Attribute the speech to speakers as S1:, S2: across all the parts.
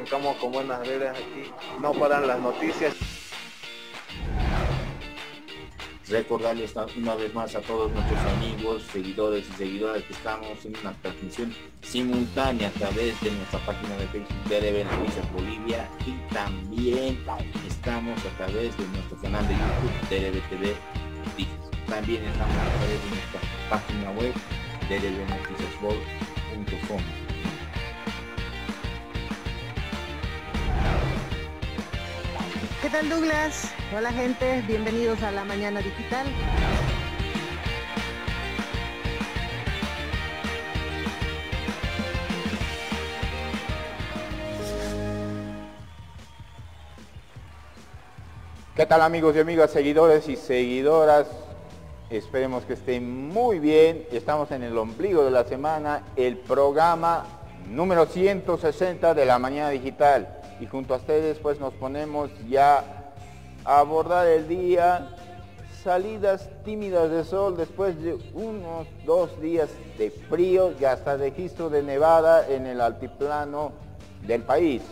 S1: arrancamos con buenas redes aquí. No paran las noticias.
S2: Recordarles una vez más a todos nuestros amigos, seguidores y seguidoras que estamos en una transmisión simultánea a través de nuestra página de Facebook de Bolivia y también estamos a través de nuestro canal de YouTube de TV También estamos a través de nuestra página web de
S3: ¿Qué tal Douglas? Hola gente, bienvenidos a la Mañana Digital.
S4: ¿Qué tal amigos y amigas, seguidores y seguidoras? Esperemos que estén muy bien. Estamos en el ombligo de la semana, el programa número 160 de la Mañana Digital y junto a ustedes pues nos ponemos ya a abordar el día, salidas tímidas de sol después de unos dos días de frío y hasta registro de nevada en el altiplano del país.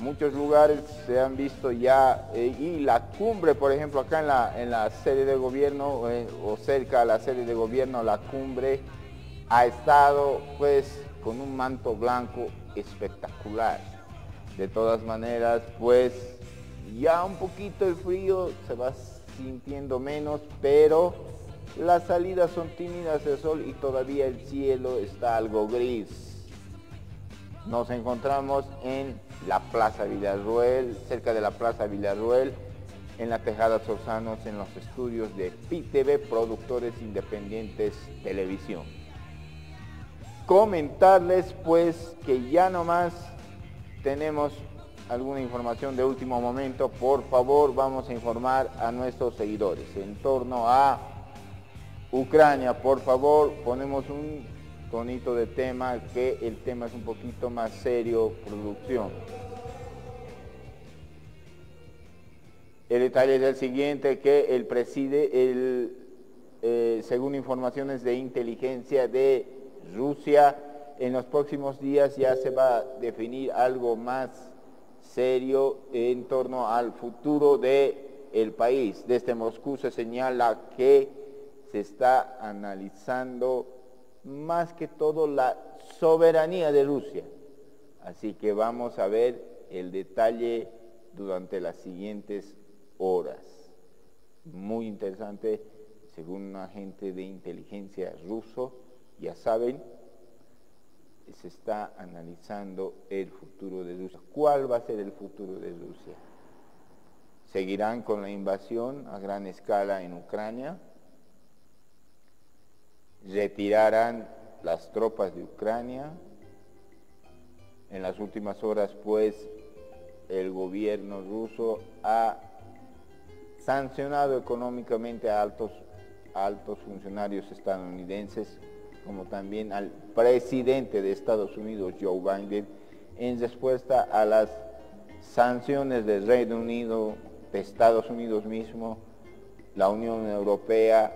S4: Muchos lugares se han visto ya eh, y la cumbre, por ejemplo, acá en la, en la sede de gobierno eh, o cerca a la sede de gobierno, la cumbre ha estado pues con un manto blanco espectacular. De todas maneras, pues ya un poquito el frío se va sintiendo menos, pero las salidas son tímidas de sol y todavía el cielo está algo gris. Nos encontramos en la Plaza Villarruel, cerca de la Plaza Villarruel, en la Tejada Sorzanos, en los estudios de PITV, Productores Independientes Televisión. Comentarles pues que ya nomás tenemos alguna información de último momento, por favor vamos a informar a nuestros seguidores en torno a Ucrania. Por favor, ponemos un tonito de tema, que el tema es un poquito más serio, producción. El detalle es el siguiente, que el preside, el, eh, según informaciones de inteligencia de Rusia, en los próximos días ya se va a definir algo más serio en torno al futuro del el país. Desde Moscú se señala que se está analizando más que todo la soberanía de Rusia. Así que vamos a ver el detalle durante las siguientes horas. Muy interesante, según un agente de inteligencia ruso, ya saben, se está analizando el futuro de Rusia. ¿Cuál va a ser el futuro de Rusia? ¿Seguirán con la invasión a gran escala en Ucrania? ¿Retirarán las tropas de Ucrania? En las últimas horas, pues, el gobierno ruso ha sancionado económicamente a altos, altos funcionarios estadounidenses como también al presidente de Estados Unidos, Joe Biden, en respuesta a las sanciones del Reino Unido, de Estados Unidos mismo, la Unión Europea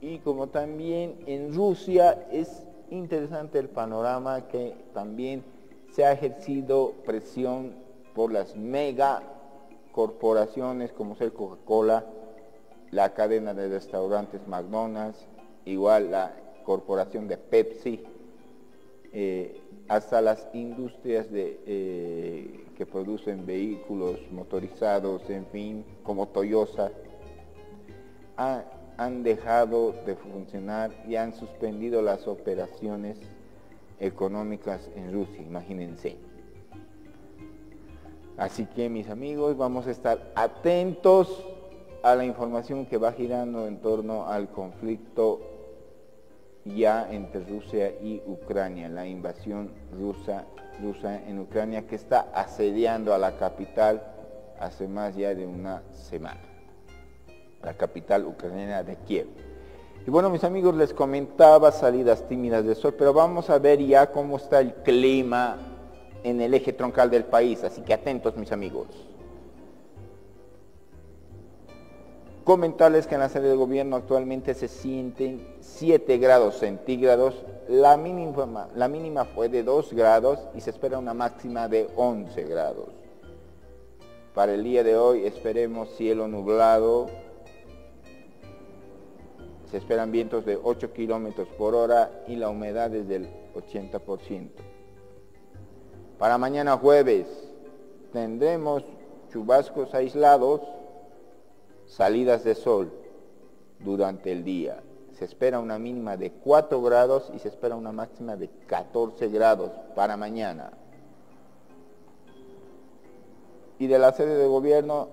S4: y como también en Rusia es interesante el panorama que también se ha ejercido presión por las mega corporaciones como ser Coca-Cola, la cadena de restaurantes McDonald's, igual la corporación de Pepsi, eh, hasta las industrias de, eh, que producen vehículos motorizados, en fin, como Toyota, han dejado de funcionar y han suspendido las operaciones económicas en Rusia, imagínense. Así que mis amigos, vamos a estar atentos a la información que va girando en torno al conflicto ya entre Rusia y Ucrania, la invasión rusa, rusa en Ucrania que está asediando a la capital hace más ya de una semana. la capital ucraniana de Kiev. Y bueno, mis amigos, les comentaba salidas tímidas de sol, pero vamos a ver ya cómo está el clima en el eje troncal del país, así que atentos, mis amigos. Comentarles que en la sede de gobierno actualmente se sienten 7 grados centígrados, la mínima, la mínima fue de 2 grados y se espera una máxima de 11 grados. Para el día de hoy esperemos cielo nublado, se esperan vientos de 8 kilómetros por hora y la humedad es del 80%. Para mañana jueves tendremos chubascos aislados, salidas de sol durante el día. Se espera una mínima de 4 grados y se espera una máxima de 14 grados para mañana. Y de la sede de gobierno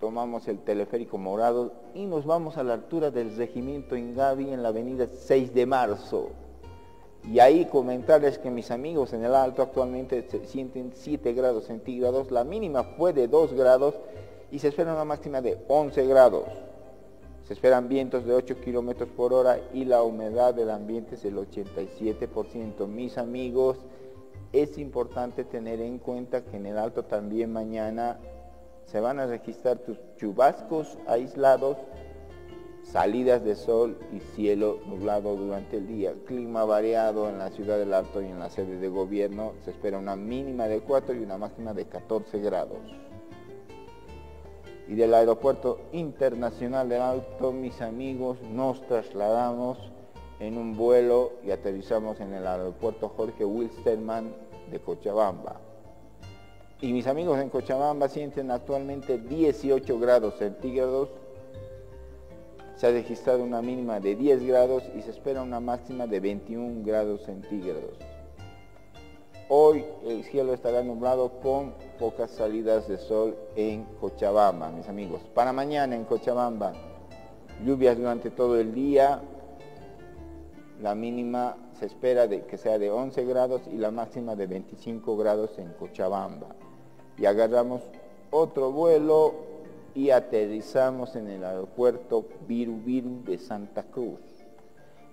S4: tomamos el teleférico morado y nos vamos a la altura del regimiento Ingavi en la avenida 6 de marzo. Y ahí comentarles que mis amigos en el alto actualmente se sienten 7 grados centígrados, la mínima fue de 2 grados y se espera una máxima de 11 grados. Se esperan vientos de 8 kilómetros por hora y la humedad del ambiente es el 87%. Mis amigos, es importante tener en cuenta que en el alto también mañana se van a registrar tus chubascos aislados, salidas de sol y cielo nublado durante el día. Clima variado en la ciudad del Alto y en la sede de gobierno. Se espera una mínima de 4 y una máxima de 14 grados. Y del aeropuerto internacional del Alto, mis amigos, nos trasladamos en un vuelo y aterrizamos en el aeropuerto Jorge Wilstermann de Cochabamba. Y mis amigos en Cochabamba sienten actualmente 18 grados centígrados. Se ha registrado una mínima de 10 grados y se espera una máxima de 21 grados centígrados. Hoy el cielo estará nublado con pocas salidas de sol en Cochabamba, mis amigos. Para mañana en Cochabamba, lluvias durante todo el día. La mínima se espera de que sea de 11 grados y la máxima de 25 grados en Cochabamba y agarramos otro vuelo y aterrizamos en el aeropuerto Viru Viru de Santa Cruz.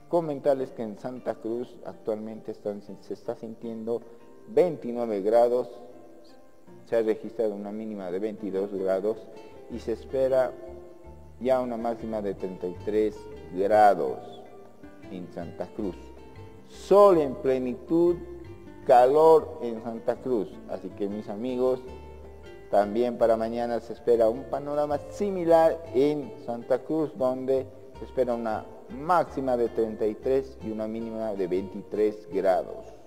S4: Comentarles que en Santa Cruz actualmente se está sintiendo 29 grados, se ha registrado una mínima de 22 grados y se espera ya una máxima de 33 grados en Santa Cruz. Sol en plenitud calor en Santa Cruz. Así que mis amigos, también para mañana se espera un panorama similar en Santa Cruz, donde se espera una máxima de 33 y una mínima de 23 grados.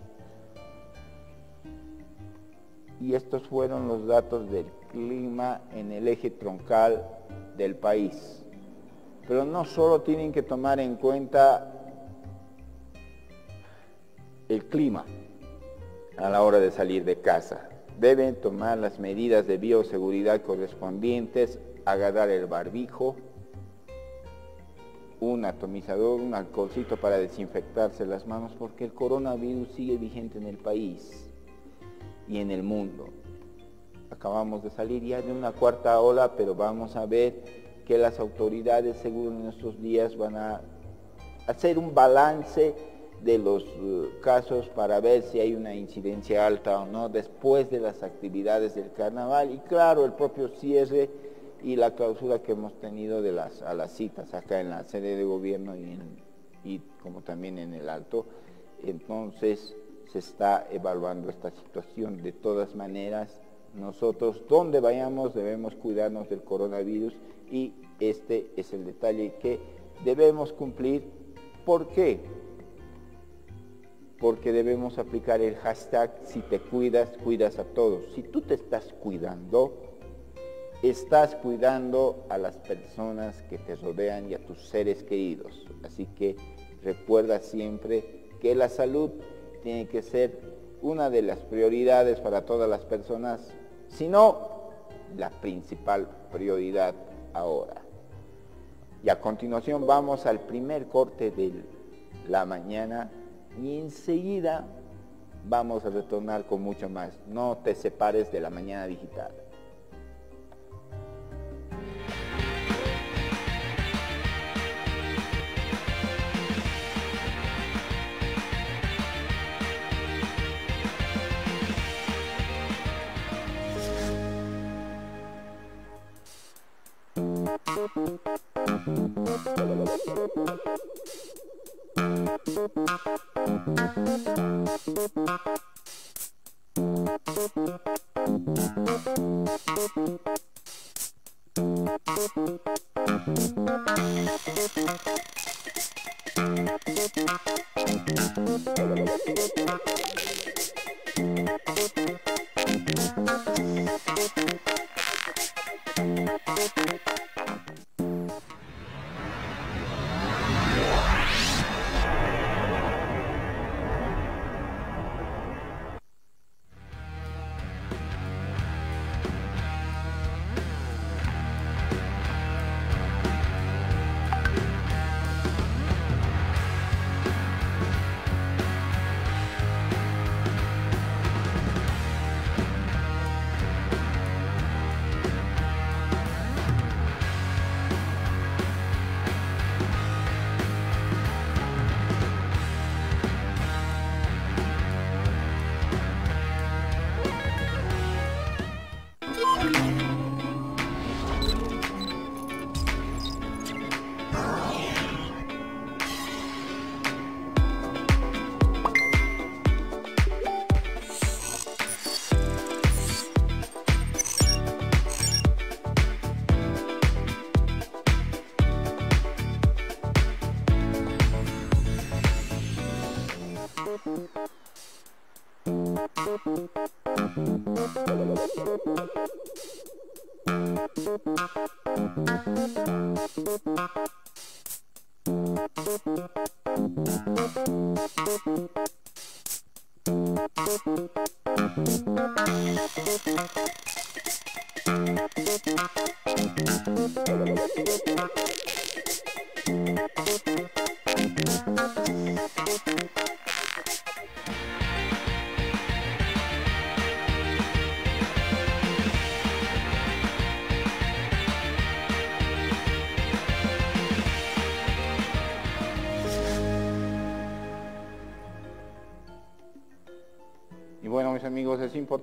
S4: Y estos fueron los datos del clima en el eje troncal del país. Pero no solo tienen que tomar en cuenta el clima, a la hora de salir de casa. Deben tomar las medidas de bioseguridad correspondientes, agarrar el barbijo, un atomizador, un alcoholcito para desinfectarse las manos, porque el coronavirus sigue vigente en el país y en el mundo. Acabamos de salir ya de una cuarta ola, pero vamos a ver que las autoridades seguro en estos días van a hacer un balance de los eh, casos para ver si hay una incidencia alta o no después de las actividades del carnaval y claro el propio cierre y la clausura que hemos tenido de las, a las citas acá en la sede de gobierno y, y como también en el alto. Entonces se está evaluando esta situación. De todas maneras, nosotros donde vayamos debemos cuidarnos del coronavirus y este es el detalle que debemos cumplir. ¿Por qué? porque debemos aplicar el hashtag si te cuidas, cuidas a todos. Si tú te estás cuidando, estás cuidando a las personas que te rodean y a tus seres queridos. Así que recuerda siempre que la salud tiene que ser una de las prioridades para todas las personas, si no la principal prioridad ahora. Y a continuación vamos al primer corte de la mañana y enseguida vamos a retornar con mucho más. No te separes de la mañana digital. Amigos, es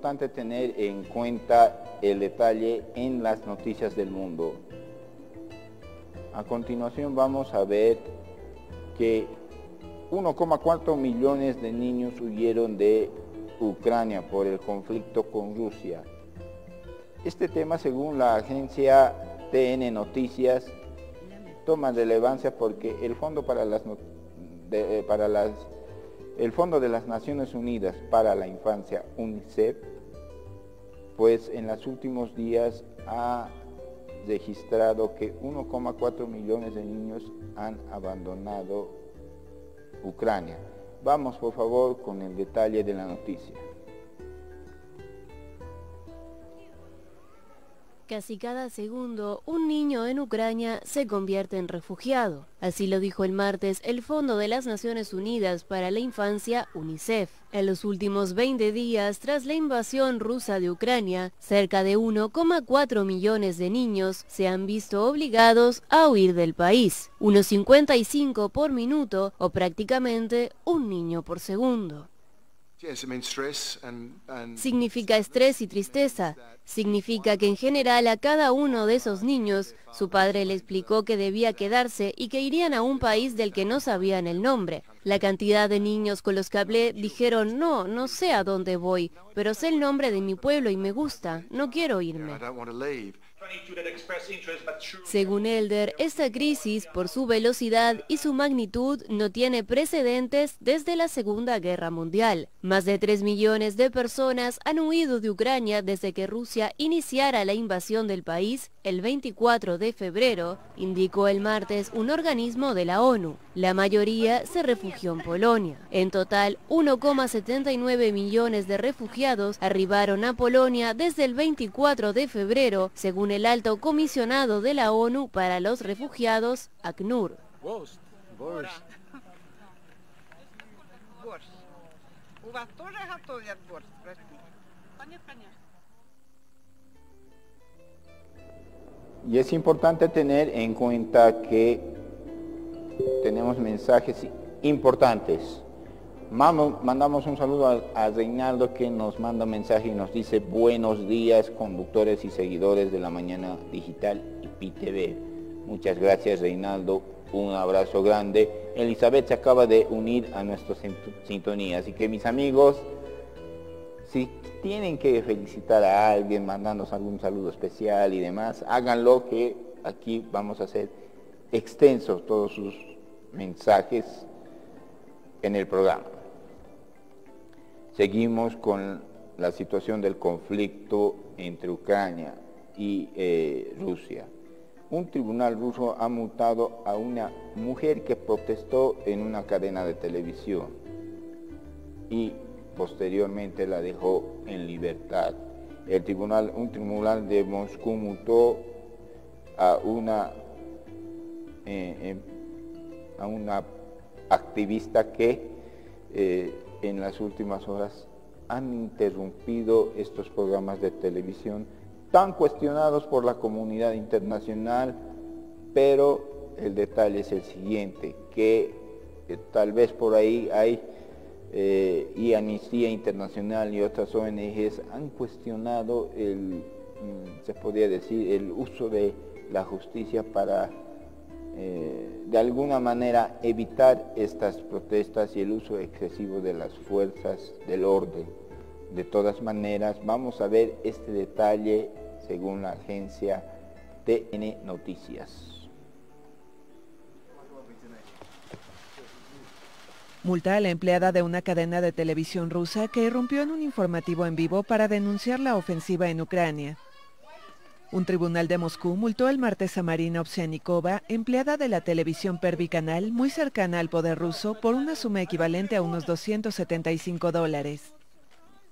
S4: importante tener en cuenta el detalle en las noticias del mundo. A continuación vamos a ver que 1,4 millones de niños huyeron de Ucrania por el conflicto con Rusia. Este tema, según la agencia TN Noticias, toma relevancia porque el Fondo para las, eh, para las el Fondo de las Naciones Unidas para la Infancia, UNICEF, pues en los últimos días ha registrado que 1,4 millones de niños han abandonado Ucrania. Vamos por favor con el detalle de la noticia.
S5: Casi cada segundo, un niño en Ucrania se convierte en refugiado. Así lo dijo el martes el Fondo de las Naciones Unidas para la Infancia, UNICEF. En los últimos 20 días, tras la invasión rusa de Ucrania, cerca de 1,4 millones de niños se han visto obligados a huir del país, unos 55 por minuto o prácticamente un niño por segundo. Significa estrés y tristeza. Significa que en general a cada uno de esos niños su padre le explicó que debía quedarse y que irían a un país del que no sabían el nombre. La cantidad de niños con los que hablé dijeron, no, no sé a dónde voy, pero sé el nombre de mi pueblo y me gusta, no quiero irme. Según Elder, esta crisis, por su velocidad y su magnitud, no tiene precedentes desde la Segunda Guerra Mundial. Más de 3 millones de personas han huido de Ucrania desde que Rusia iniciara la invasión del país el 24 de febrero, indicó el martes un organismo de la ONU. La mayoría se refugió en Polonia. En total, 1,79 millones de refugiados arribaron a Polonia desde el 24 de febrero, según el alto comisionado de la ONU para los refugiados, ACNUR.
S4: Y es importante tener en cuenta que tenemos mensajes importantes. Mandamos un saludo a, Reinaldo que nos manda un mensaje y nos dice buenos días conductores y seguidores de la mañana digital y PTV. Muchas gracias Reinaldo, un abrazo grande. Elizabeth se acaba de unir a nuestra sintonía, así que mis amigos, si tienen que felicitar a alguien, mandándonos algún saludo especial y demás, háganlo que aquí vamos a hacer extensos todos sus mensajes en el programa. Seguimos con la situación del conflicto entre Ucrania y eh, Rusia. Un tribunal ruso ha multado a una mujer que protestó en una cadena de televisión y posteriormente la dejó en libertad. El tribunal, un tribunal de Moscú multó a una, eh, em, a una activista que eh, en las últimas horas han interrumpido estos programas de televisión tan cuestionados por la comunidad internacional, pero el detalle es el siguiente, que eh, tal vez por ahí hay, eh, y Amnistía Internacional y otras ONGs han cuestionado el, mm, se podría decir, el uso de la justicia para eh, de alguna manera evitar estas protestas y el uso excesivo de las fuerzas del orden. De todas maneras, vamos a ver este detalle según la agencia TN Noticias.
S6: Multa a la empleada de una cadena de televisión rusa que irrumpió en un informativo en vivo para denunciar la ofensiva en Ucrania. Un tribunal de Moscú multó el martes a Marina Ovsianikova, empleada de la televisión Pervi Canal, muy cercana al poder ruso, por una suma equivalente a unos 275 dólares.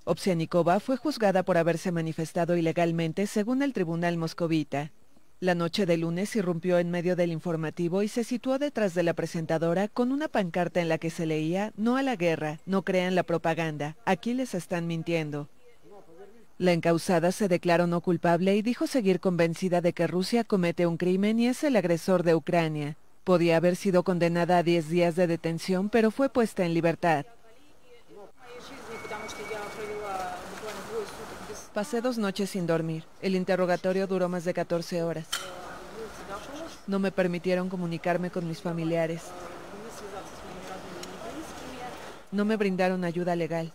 S6: Ovsianikova fue juzgada por haberse manifestado ilegalmente según el tribunal moscovita. La noche de lunes irrumpió en medio del informativo y se situó detrás de la presentadora con una pancarta en la que se leía No a la guerra, no crean la propaganda, aquí les están mintiendo. La encausada se declaró no culpable y dijo seguir convencida de que Rusia comete un crimen y es el agresor de Ucrania. Podía haber sido condenada a 10 días de detención, pero fue puesta en libertad. Pasé dos noches sin dormir. El interrogatorio duró más de 14 horas. No me permitieron comunicarme con mis familiares. No me brindaron ayuda legal.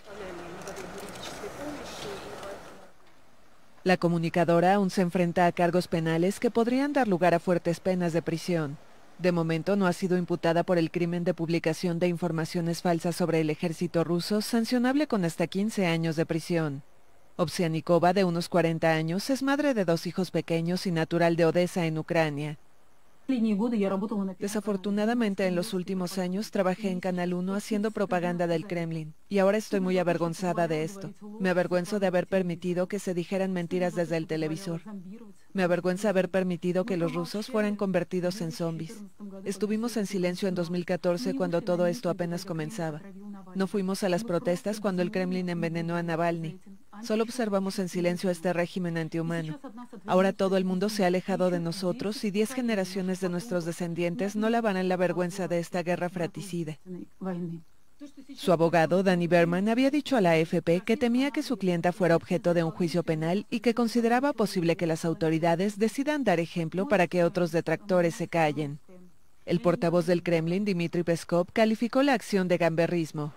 S6: La comunicadora aún se enfrenta a cargos penales que podrían dar lugar a fuertes penas de prisión. De momento no ha sido imputada por el crimen de publicación de informaciones falsas sobre el ejército ruso, sancionable con hasta 15 años de prisión. Obsianikova, de unos 40 años, es madre de dos hijos pequeños y natural de Odessa, en Ucrania. Desafortunadamente en los últimos años trabajé en Canal 1 haciendo propaganda del Kremlin y ahora estoy muy avergonzada de esto. Me avergüenzo de haber permitido que se dijeran mentiras desde el televisor. Me avergüenza haber permitido que los rusos fueran convertidos en zombies. Estuvimos en silencio en 2014 cuando todo esto apenas comenzaba. No fuimos a las protestas cuando el Kremlin envenenó a Navalny. Solo observamos en silencio este régimen antihumano. Ahora todo el mundo se ha alejado de nosotros y diez generaciones de nuestros descendientes no lavarán la vergüenza de esta guerra fratricida. Su abogado, Danny Berman, había dicho a la AFP que temía que su clienta fuera objeto de un juicio penal y que consideraba posible que las autoridades decidan dar ejemplo para que otros detractores se callen. El portavoz del Kremlin, Dmitry Peskov, calificó la acción de gamberrismo.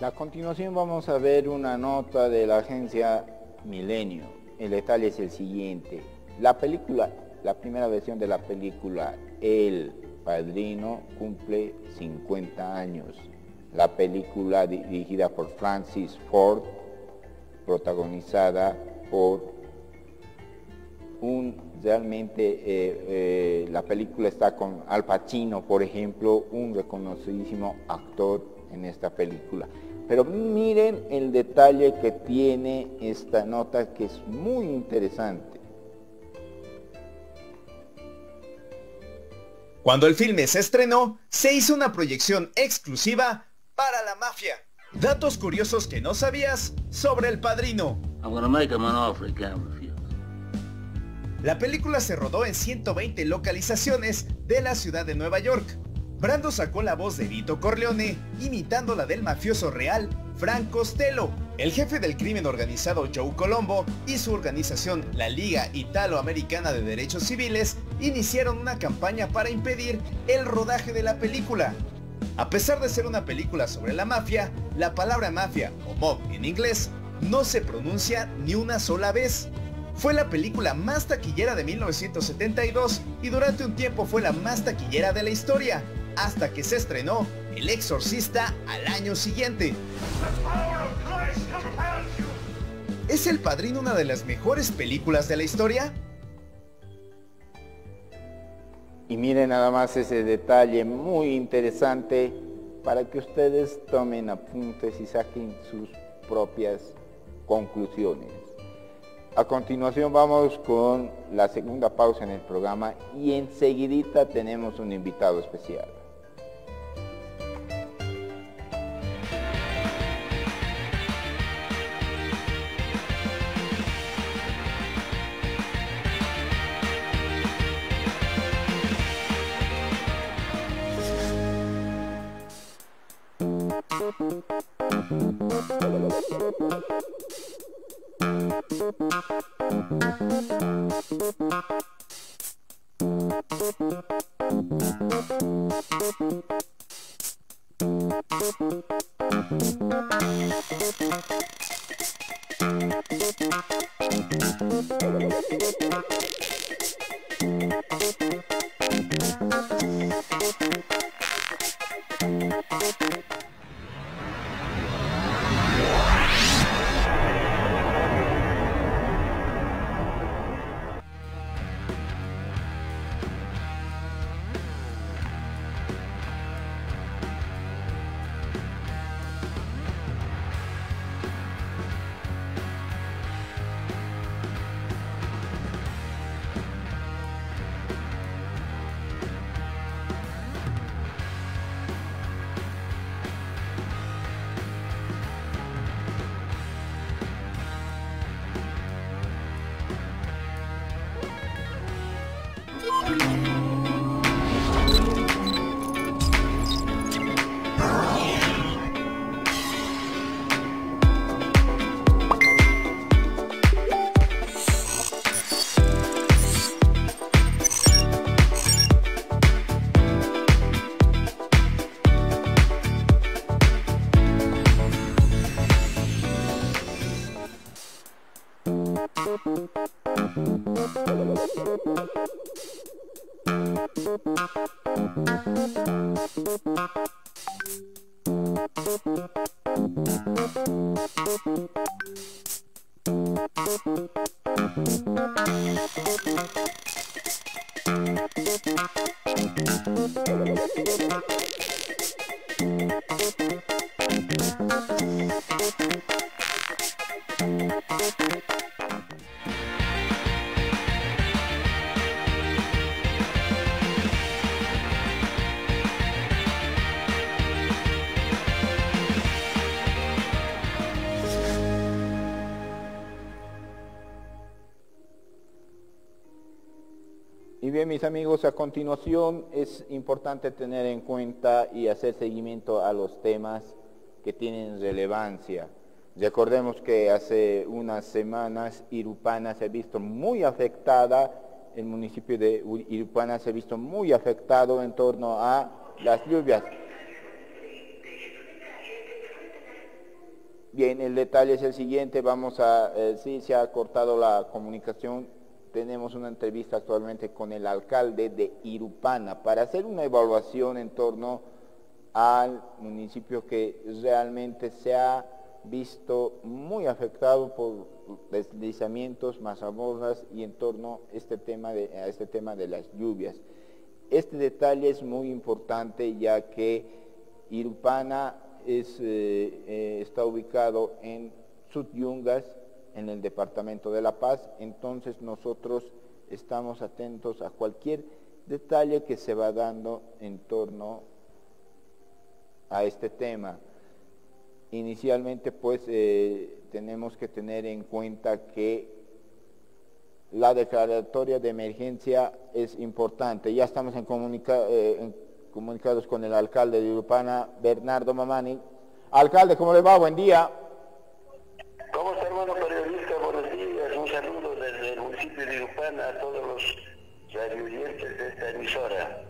S4: A continuación vamos a ver una nota de la agencia Milenio. El detalle es el siguiente. La película, la primera versión de la película El Padrino cumple 50 años. La película dirigida por Francis Ford, protagonizada por un realmente eh, eh, la película está con Al Pacino, por ejemplo, un reconocidísimo actor en esta película. Pero miren el detalle que tiene esta nota que es muy interesante.
S7: Cuando el filme se estrenó, se hizo una proyección exclusiva para la mafia. Datos curiosos que no sabías sobre El Padrino. La película se rodó en 120 localizaciones de la ciudad de Nueva York, Brando sacó la voz de Vito Corleone, imitando la del mafioso real Frank Costello. El jefe del crimen organizado Joe Colombo y su organización la Liga Italoamericana de Derechos Civiles iniciaron una campaña para impedir el rodaje de la película. A pesar de ser una película sobre la mafia, la palabra mafia o mob en inglés no se pronuncia ni una sola vez. Fue la película más taquillera de 1972 y durante un tiempo fue la más taquillera de la historia, hasta que se estrenó El Exorcista al año siguiente. ¿Es El Padrino una de las mejores películas de la historia?
S4: Y miren nada más ese detalle muy interesante para que ustedes tomen apuntes y saquen sus propias conclusiones. A continuación vamos con la segunda pausa en el programa y enseguidita tenemos un invitado especial. Bien, mis amigos, a continuación es importante tener en cuenta y hacer seguimiento a los temas que tienen relevancia. Recordemos que hace unas semanas Irupana se ha visto muy afectada, el municipio de Irupana se ha visto muy afectado en torno a las lluvias. Bien, el detalle es el siguiente, vamos a, eh, sí, se ha cortado la comunicación. Tenemos una entrevista actualmente con el alcalde de Irupana para hacer una evaluación en torno al municipio que realmente se ha visto muy afectado por deslizamientos, mazamorras y en torno a este tema de, a este tema de las lluvias. Este detalle es muy importante ya que Irupana es, eh, eh, está ubicado en Sutyungas, en el Departamento de La Paz, entonces nosotros estamos atentos a cualquier detalle que se va dando en torno a este tema. Inicialmente pues eh, tenemos que tener en cuenta que la declaratoria de emergencia es importante. Ya estamos en, eh, comunicados con el alcalde de Urupana, Bernardo Mamani. Alcalde, ¿cómo le va? Buen día.
S8: ¿Cómo está, hermano periodista? Buenos días. Un saludo desde el municipio de Irupana a todos los radioyentes de esta emisora.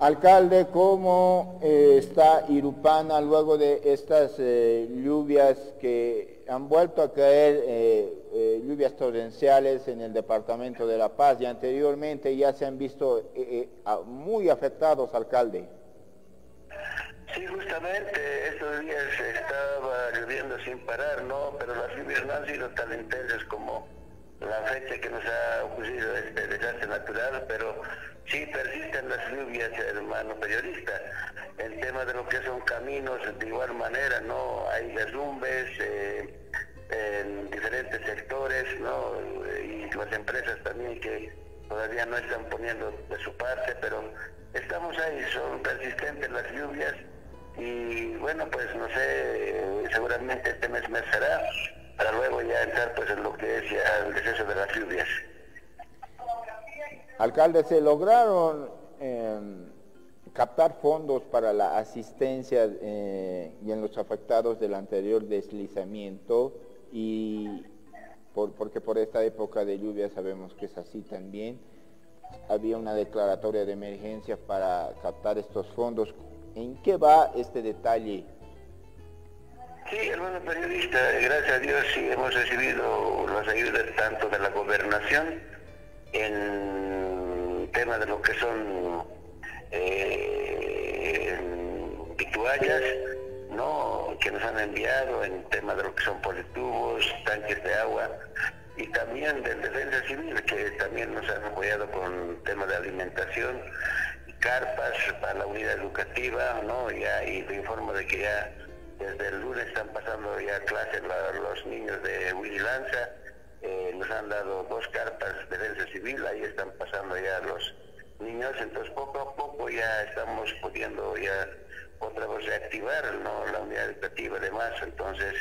S4: Alcalde, ¿cómo eh, está Irupana luego de estas eh, lluvias que han vuelto a caer, eh, lluvias torrenciales en el departamento de La Paz y anteriormente ya se han visto muy afectados, alcalde?
S8: Sí, justamente estos días estaba lloviendo sin parar, ¿no? Pero las lluvias no han sido tan intensas como la fecha que nos ha ocurrido este desastre natural, pero Sí, persisten las lluvias, hermano periodista. El tema de lo que son caminos, de igual manera, ¿no? Hay derrumbes eh, en diferentes sectores, ¿no? Y las empresas también que todavía no están poniendo de su parte, pero estamos ahí, son persistentes las lluvias y bueno, pues no sé, seguramente este mes me será para luego ya entrar pues en lo que es ya el deceso de las lluvias.
S4: Alcalde, ¿se lograron em, captar fondos para la asistencia eh, y en los afectados del anterior deslizamiento? Y porque por esta época de lluvia sabemos que es así también. Había una declaratoria de emergencia para captar estos fondos. ¿En qué va este detalle?
S8: Sí, hermano periodista, gracias a Dios sí hemos recibido las ayudas tanto de la gobernación en tema de lo que son eh, ¿no? que nos han enviado en tema de lo que son politubos, tanques de agua y también del Defensa Civil que también nos han apoyado con tema de alimentación, carpas para la unidad educativa, ¿no? Ya, y te informo de que ya desde el lunes están pasando ya clases los niños de vigilancia. Eh, nos han dado dos cartas de defensa civil, ahí están pasando ya los niños, entonces poco a poco ya estamos pudiendo ya otra vez reactivar la unidad educativa además, entonces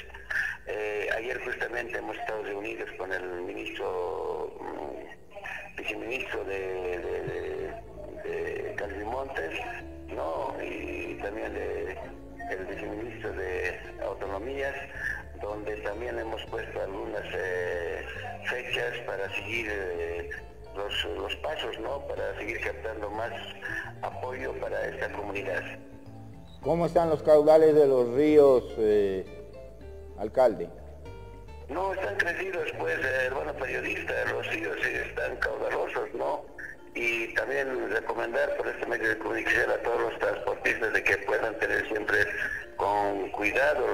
S8: eh, ayer justamente hemos estado reunidos con el ministro, mm, viceministro de, de, Montes, ¿no? y también de, el viceministro de Autonomías, donde también hemos puesto algunas eh, fechas para seguir eh, los, pasos, ¿no? Para seguir captando más apoyo para esta comunidad.
S4: ¿Cómo están los caudales de los ríos, eh, alcalde?
S8: No, están crecidos, pues, hermano periodista, los ríos están caudalosos, ¿no? Y también recomendar por este medio de comunicación a todos los transportistas de que puedan tener siempre con cuidado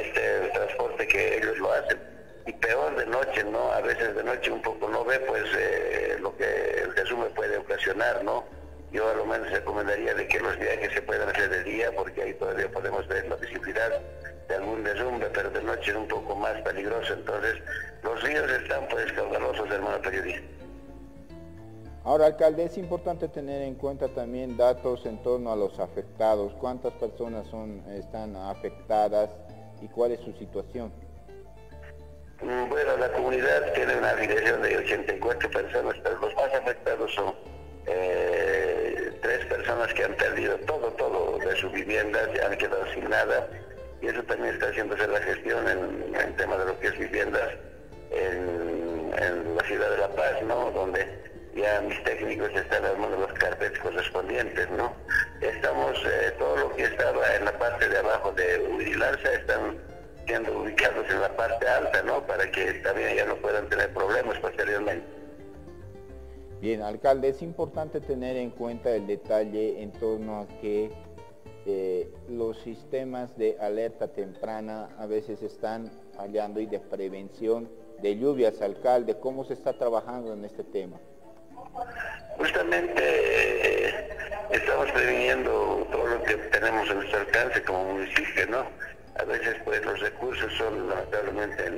S8: este transporte que ellos lo hacen. Y peor de noche, ¿no? A veces de noche un poco no ve pues eh, lo que el resumen puede ocasionar, ¿no? Yo a lo menos recomendaría de que los viajes se puedan hacer de día porque ahí todavía podemos ver la visibilidad de algún derrumbe, pero de noche es un poco más peligroso. Entonces, los ríos están pues caudalosos, hermano periodista.
S4: Ahora, alcalde, es importante tener en cuenta también datos en torno a los afectados. ¿Cuántas personas son, están afectadas y cuál es su situación?
S8: Mm, bueno, la comunidad tiene una afiliación de 84 personas, pero los más afectados son eh, tres personas que han perdido todo, todo de su vivienda, ya han quedado sin nada, y eso también está haciéndose la gestión en, el tema de lo que es viviendas en, en la ciudad de La Paz, ¿no? Donde ya mis técnicos están armando los carpetes correspondientes, ¿no? Estamos, eh, todo lo que estaba en la parte de abajo de Urilanza están siendo ubicados en la parte alta, ¿no? Para que también ya no puedan tener problemas posteriormente.
S4: Bien, alcalde, es importante tener en cuenta el detalle en torno a que eh, los sistemas de alerta temprana a veces están fallando y de prevención de lluvias, alcalde, ¿cómo se está trabajando en este tema?
S8: Justamente eh, estamos previniendo todo lo que tenemos a nuestro alcance como municipio, ¿no? A veces pues los recursos son lamentablemente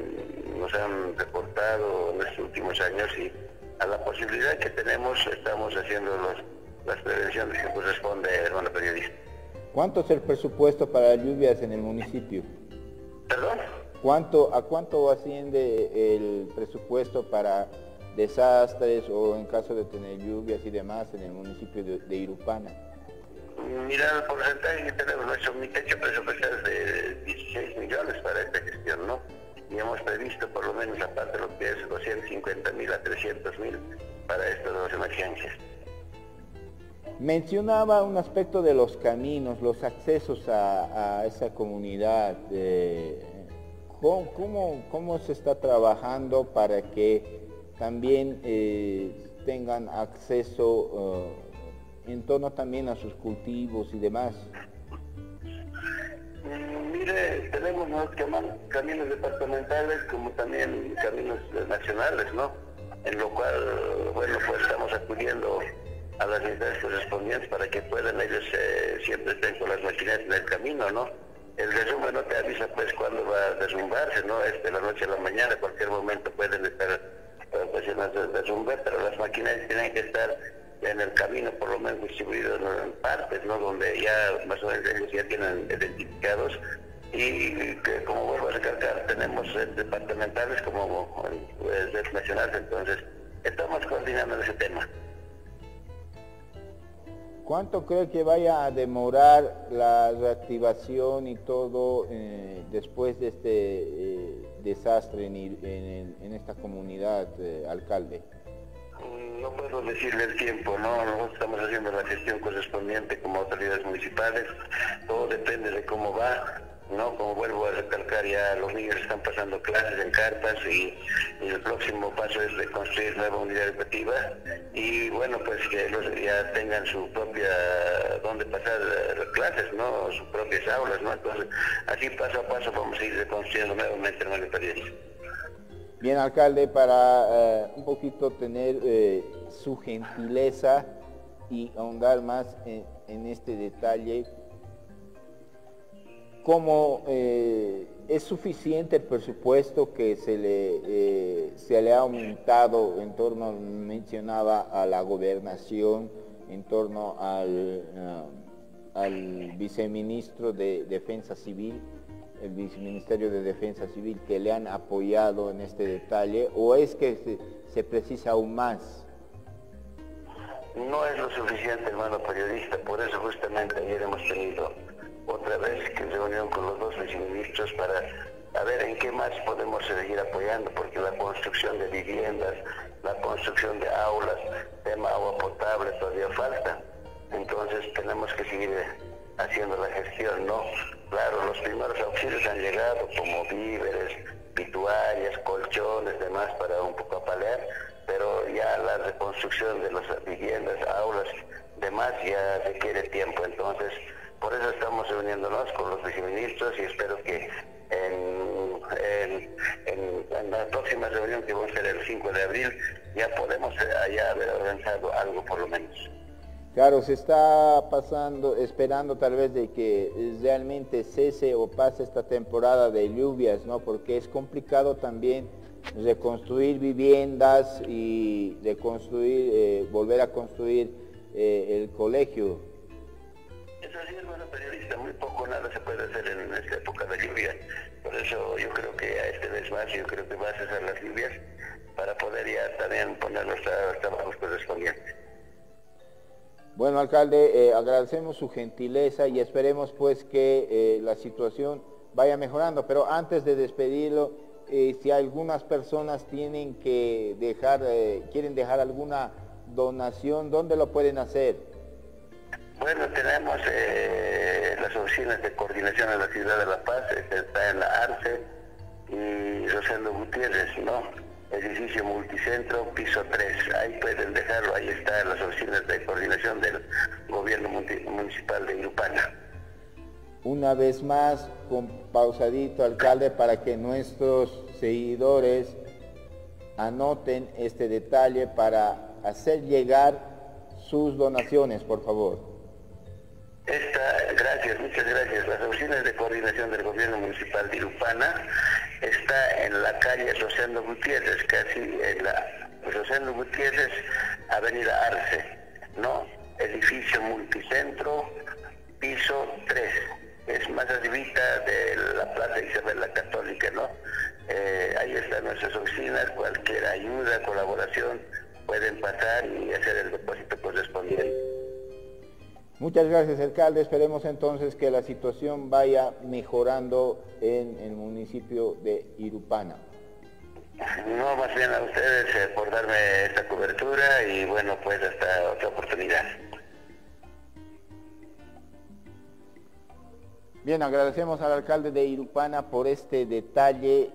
S8: nos han reportado en estos últimos años y a la posibilidad que tenemos estamos haciendo los, las prevenciones que corresponde, hermano periodista.
S4: ¿Cuánto es el presupuesto para lluvias en el municipio?
S8: ¿Perdón?
S4: ¿Cuánto, ¿A cuánto asciende el presupuesto para desastres o en caso de tener lluvias y demás en el municipio de, Irupana?
S8: Mira el porcentaje que tenemos, nuestro mi techo presupuestal es de 16 millones para esta gestión, ¿no? Y hemos previsto por lo menos aparte de lo que es 250 mil a 300 mil para estas dos emergencias.
S4: Mencionaba un aspecto de los caminos, los accesos a, esa comunidad. ¿cómo, ¿cómo, se está trabajando para que también eh, tengan acceso eh, en torno también a sus cultivos y demás?
S8: Mm, mire, tenemos caminos departamentales como también caminos nacionales, ¿no? En lo cual, bueno, pues estamos acudiendo a las entidades correspondientes para que puedan ellos eh, siempre estén con las máquinas en el camino, ¿no? El derrumbe no te avisa pues cuándo va a derrumbarse, ¿no? Es de la noche a la mañana, cualquier momento pueden estar profesionales de derrumbe, pero las máquinas tienen que estar en el camino por lo menos distribuidos en partes, ¿no? Donde ya más o menos ya tienen identificados y que como vuelvo a recalcar tenemos eh, departamentales como eh, nacionales, entonces estamos coordinando ese tema.
S4: ¿Cuánto cree que vaya a demorar la reactivación y todo eh, después de este eh, desastre en, esta comunidad, eh, alcalde?
S8: Mm, no puedo decirle el tiempo, no, nosotros estamos haciendo la gestión correspondiente como autoridades municipales, todo depende de cómo va ¿no? Como vuelvo a recalcar, ya los niños están pasando clases en carpas y, el próximo paso es de construir nueva unidad educativa y bueno, pues que los ya tengan su propia, donde pasar clases, ¿no? Sus propias aulas, ¿no? Entonces, así paso a paso vamos a ir construyendo nuevamente el periodismo.
S4: Bien, alcalde, para eh, un poquito tener eh, su gentileza y ahondar más en este detalle, como eh, es suficiente el presupuesto que se le, eh, se le ha aumentado en torno, mencionaba, a la gobernación, en torno al, ah, al viceministro de Defensa Civil, el viceministerio de Defensa Civil, que le han apoyado en este detalle, o es que se, se precisa aún más?
S8: No es lo suficiente, hermano periodista, por eso justamente ayer hemos tenido otra vez que reunión con los dos viceministros para a ver en qué más podemos seguir apoyando, porque la construcción de viviendas, la construcción de aulas, tema agua potable todavía falta. Entonces tenemos que seguir haciendo la gestión, ¿no? Claro, los primeros auxilios han llegado como víveres, pituarias, colchones, demás para un poco apalear, pero ya la reconstrucción de las viviendas, aulas, demás ya requiere tiempo. Entonces, por eso estamos reuniéndonos con los viceministros y espero que en, la próxima reunión que va a ser el 5 de abril ya podemos allá haber avanzado algo por lo menos.
S4: Claro, se está pasando, esperando tal vez de que realmente cese o pase esta temporada de lluvias, ¿no? Porque es complicado también reconstruir viviendas y reconstruir, eh, volver a construir eh, el colegio
S8: periodista, muy poco nada se puede hacer en esta época de lluvia. Por eso yo creo que a este mes más, yo creo que va a cesar las lluvias para poder ya también poner los trabajos correspondientes.
S4: Bueno, alcalde, eh, agradecemos su gentileza y esperemos pues que eh, la situación vaya mejorando. Pero antes de despedirlo, eh, si algunas personas tienen que dejar, quieren dejar alguna donación, ¿dónde lo pueden hacer?
S8: Bueno, tenemos eh, las oficinas de coordinación en la ciudad de La Paz, este, está en la Arce y Rosendo Gutiérrez, ¿no? Edificio multicentro, piso 3. Ahí pueden dejarlo, ahí están las oficinas de coordinación del gobierno municipal de Irupana.
S4: Una vez más, con pausadito, alcalde, para que nuestros seguidores anoten este detalle para hacer llegar sus donaciones, por favor.
S8: Esta, gracias, muchas gracias. Las oficinas de coordinación del gobierno municipal de Irupana está en la calle Rosendo Gutiérrez, casi en la Rosendo Gutiérrez, Avenida Arce, ¿no? Edificio multicentro, piso 3. Es más arribita de la Plaza Isabel la Católica, ¿no? Eh, ahí están nuestras oficinas, cualquier ayuda, colaboración, pueden pasar y hacer el depósito correspondiente.
S4: Muchas gracias, alcalde. Esperemos entonces que la situación vaya mejorando en el municipio de Irupana.
S8: No, más bien a ustedes eh, por darme esta cobertura y bueno, pues hasta otra oportunidad.
S4: Bien, agradecemos al alcalde de Irupana por este detalle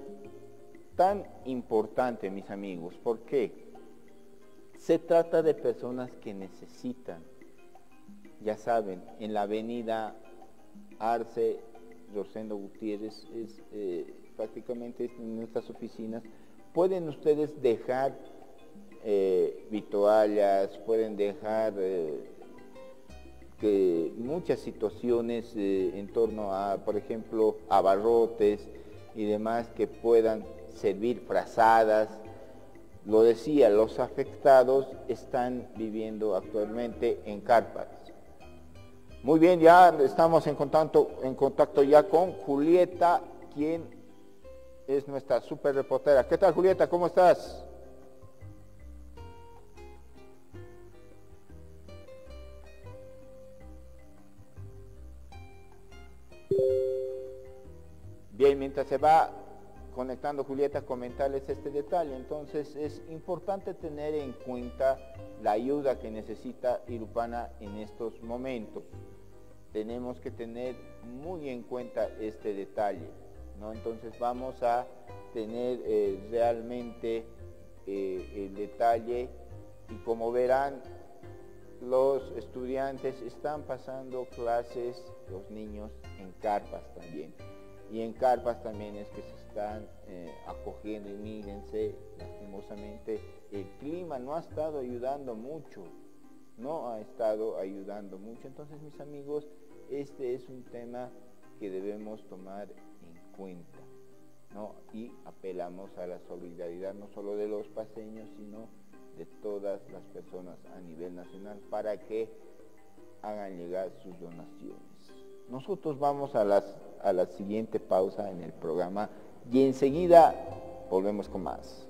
S4: tan importante, mis amigos. ¿Por qué? Se trata de personas que necesitan, ya saben, en la avenida Arce, Rosendo Gutiérrez, es eh, prácticamente en nuestras oficinas, pueden ustedes dejar eh, pueden dejar eh, muchas situaciones eh, en torno a, por ejemplo, abarrotes y demás que puedan servir frazadas. Lo decía, los afectados están viviendo actualmente en carpas. Muy bien, ya estamos en contacto, en contacto ya con Julieta, quien es nuestra super reportera. ¿Qué tal Julieta? ¿Cómo estás? Bien, mientras se va conectando Julieta, comentarles este detalle. Entonces es importante tener en cuenta la ayuda que necesita Irupana en estos momentos. Tenemos que tener muy en cuenta este detalle. ¿no? Entonces vamos a tener eh, realmente eh, el detalle y como verán los estudiantes están pasando clases, los niños en carpas también y en carpas también es que se están eh, acogiendo y mírense, lastimosamente, el clima no ha estado ayudando mucho, no ha estado ayudando mucho. Entonces, mis amigos, este es un tema que debemos tomar en cuenta, ¿no? Y apelamos a la solidaridad no solo de los paseños, sino de todas las personas a nivel nacional para que hagan llegar sus donaciones. Nosotros vamos a, las, a la siguiente pausa en el programa y enseguida volvemos con más.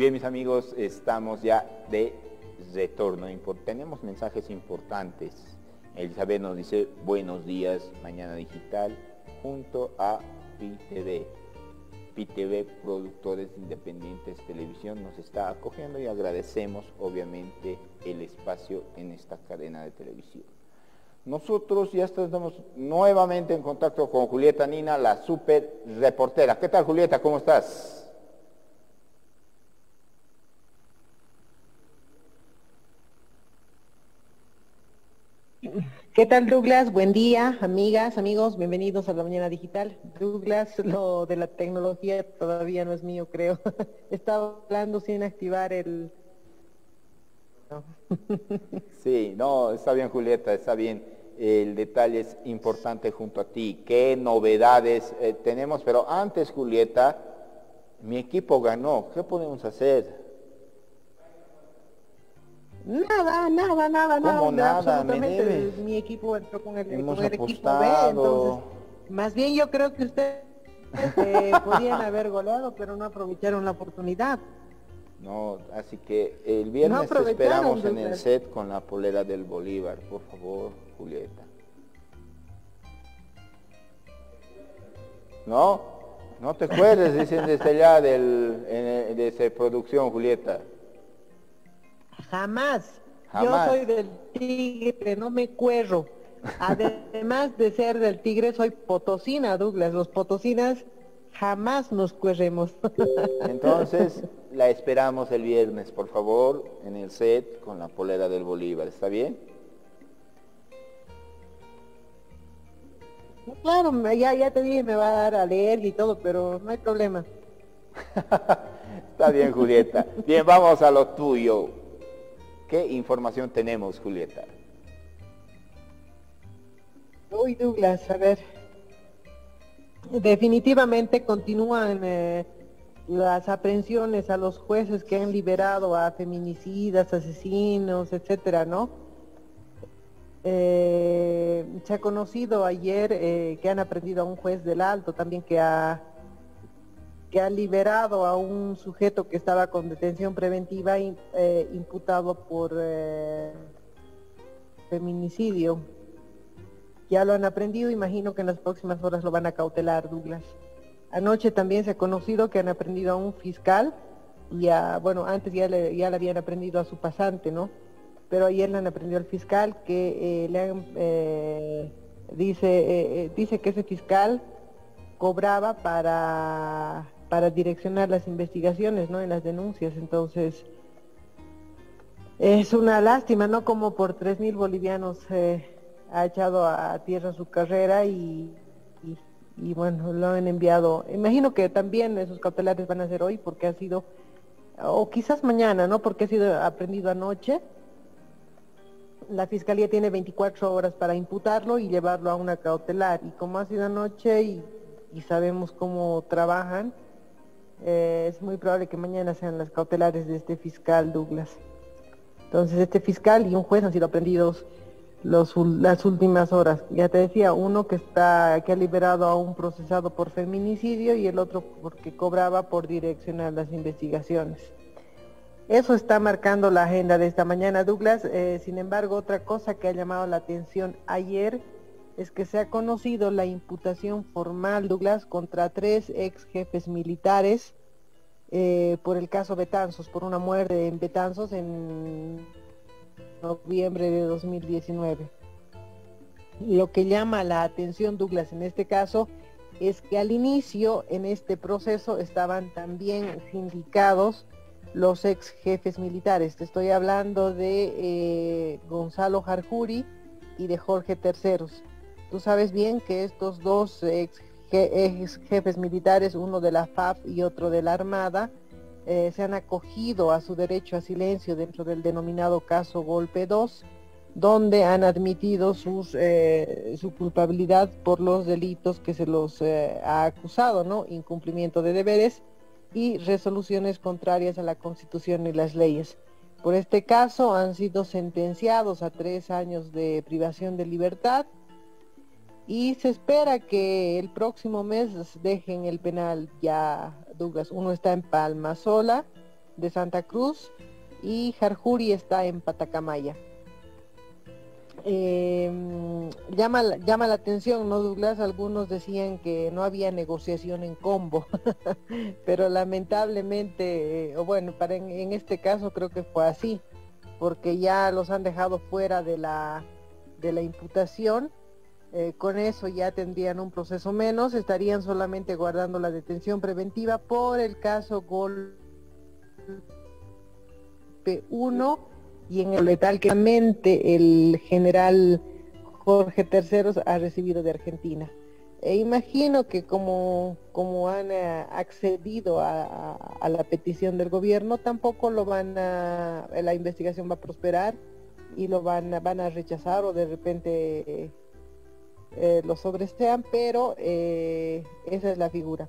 S4: bien, mis amigos, estamos ya de retorno. Tenemos mensajes importantes. Elizabeth nos dice buenos días, mañana digital, junto a PTV. PTV Productores Independientes Televisión nos está acogiendo y agradecemos obviamente el espacio en esta cadena de televisión. Nosotros ya estamos nuevamente en contacto con Julieta Nina, la super reportera. ¿Qué tal Julieta? ¿Cómo estás?
S3: ¿Qué tal Douglas? Buen día, amigas, amigos, bienvenidos a la Mañana Digital. Douglas, lo de la tecnología todavía no es mío, creo. Estaba hablando sin activar el...
S4: Sí, no, está bien Julieta, está bien. el detalle es importante junto a ti. ¿Qué novedades eh, tenemos? Pero antes, Julieta, mi equipo ganó. ¿Qué podemos hacer?
S3: Nada, nada, nada,
S4: ¿Cómo
S3: nada.
S4: nada? Me
S3: Absolutamente. Mi equipo entró con el,
S4: Hemos
S3: con el equipo B, entonces, más bien yo creo que ustedes eh, podían haber goleado, pero no aprovecharon la oportunidad.
S4: No, así que el viernes te esperamos en el set con la polera del Bolívar, por favor, Julieta. ¿No? No te acuerdes, dicen desde allá del, en el- de esa producción, Julieta.
S3: Jamás.
S4: Jamás.
S3: Yo soy del tigre, no me cuerro. Además de ser del tigre, soy potosina, Douglas. Los potosinas jamás nos cuerremos.
S4: Entonces, la esperamos el viernes, por favor, en el set con la polera del Bolívar, ¿está bien?
S3: claro, ya, ya te dije, me va a dar alergia y todo, pero no hay problema.
S4: Está bien, Julieta. Bien, vamos a lo tuyo. ¿Qué información tenemos, Julieta?
S3: Uy, Douglas, a ver. Definitivamente continúan eh, las aprehensiones a los jueces que han liberado a feminicidas, asesinos, etcétera, ¿no? Eh, se ha conocido ayer eh, que han aprendido a un juez del alto también que ha que ha liberado a un sujeto que estaba con detención preventiva in- eh, imputado por eh, feminicidio. Ya lo han aprendido, imagino que en las próximas horas lo van a cautelar, Douglas. Anoche también se ha conocido que han aprendido a un fiscal y a, bueno, antes ya le, ya le habían aprendido a su pasante, ¿no? Pero ayer le han aprendido al fiscal que eh, le han, dice, dice que ese fiscal cobraba para, para direccionar las investigaciones, ¿no? En las denuncias, entonces es una lástima, ¿no? Como por tres mil bolivianos eh, ha echado a tierra su carrera y, y, y, bueno, lo han enviado. Imagino que también esos cautelares van a ser hoy porque ha sido, o quizás mañana, ¿no? Porque ha sido aprendido anoche. La fiscalía tiene 24 horas para imputarlo y llevarlo a una cautelar. Y como ha sido anoche y, y sabemos cómo trabajan, eh, es muy probable que mañana sean las cautelares de este fiscal Douglas. Entonces este fiscal y un juez han sido aprendidos los, las últimas horas. Ya te decía, uno que está que ha liberado a un procesado por feminicidio y el otro porque cobraba por direccionar las investigaciones. Eso está marcando la agenda de esta mañana, Douglas. Eh, sin embargo, otra cosa que ha llamado la atención ayer es que se ha conocido la imputación formal, Douglas, contra tres ex jefes militares eh, por el caso Betanzos, por una muerte en Betanzos en noviembre de 2019. Lo que llama la atención, Douglas, en este caso, es que al inicio en este proceso estaban también sindicados los ex jefes militares. Te estoy hablando de eh, Gonzalo Jarjuri y de Jorge Terceros. Tú sabes bien que estos dos ex, je- ex jefes militares, uno de la FAP y otro de la Armada, eh, se han acogido a su derecho a silencio dentro del denominado caso Golpe 2, donde han admitido eh, su culpabilidad por los delitos que se los eh, ha acusado, ¿no? Incumplimiento de deberes y resoluciones contrarias a la Constitución y las leyes. Por este caso han sido sentenciados a tres años de privación de libertad y se espera que el próximo mes dejen el penal ya Douglas. Uno está en Palma Sola de Santa Cruz y Jarjuri está en Patacamaya. Eh, llama, la- llama la atención, ¿no, Douglas? Algunos decían que no había negociación en combo, pero lamentablemente, eh, o bueno, para en, en este caso creo que fue así, porque ya los han dejado fuera de la, de la imputación. Eh, con eso ya tendrían un proceso menos, estarían solamente guardando la detención preventiva por el caso Golpe 1 y en el letal que el general Jorge Terceros ha recibido de Argentina. E imagino que como, como han eh, accedido a, a- a la petición del gobierno, tampoco lo van a, la investigación va a prosperar y lo van, van a rechazar o de repente eh, lo sobresean, pero eh, esa es la figura.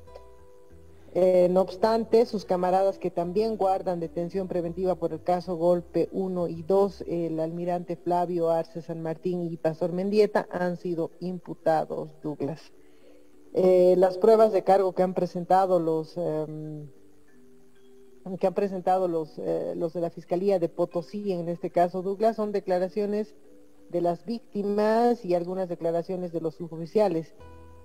S3: Eh, no obstante, sus camaradas que también guardan detención preventiva por el caso Golpe 1 y 2, el almirante Flavio Arce San Martín y Pastor Mendieta, han sido imputados, Douglas. las pruebas de cargo que han presentado los em, que han presentado los, los de la Fiscalía de Potosí, en este caso Douglas, son declaraciones de las víctimas y algunas declaraciones de los suboficiales.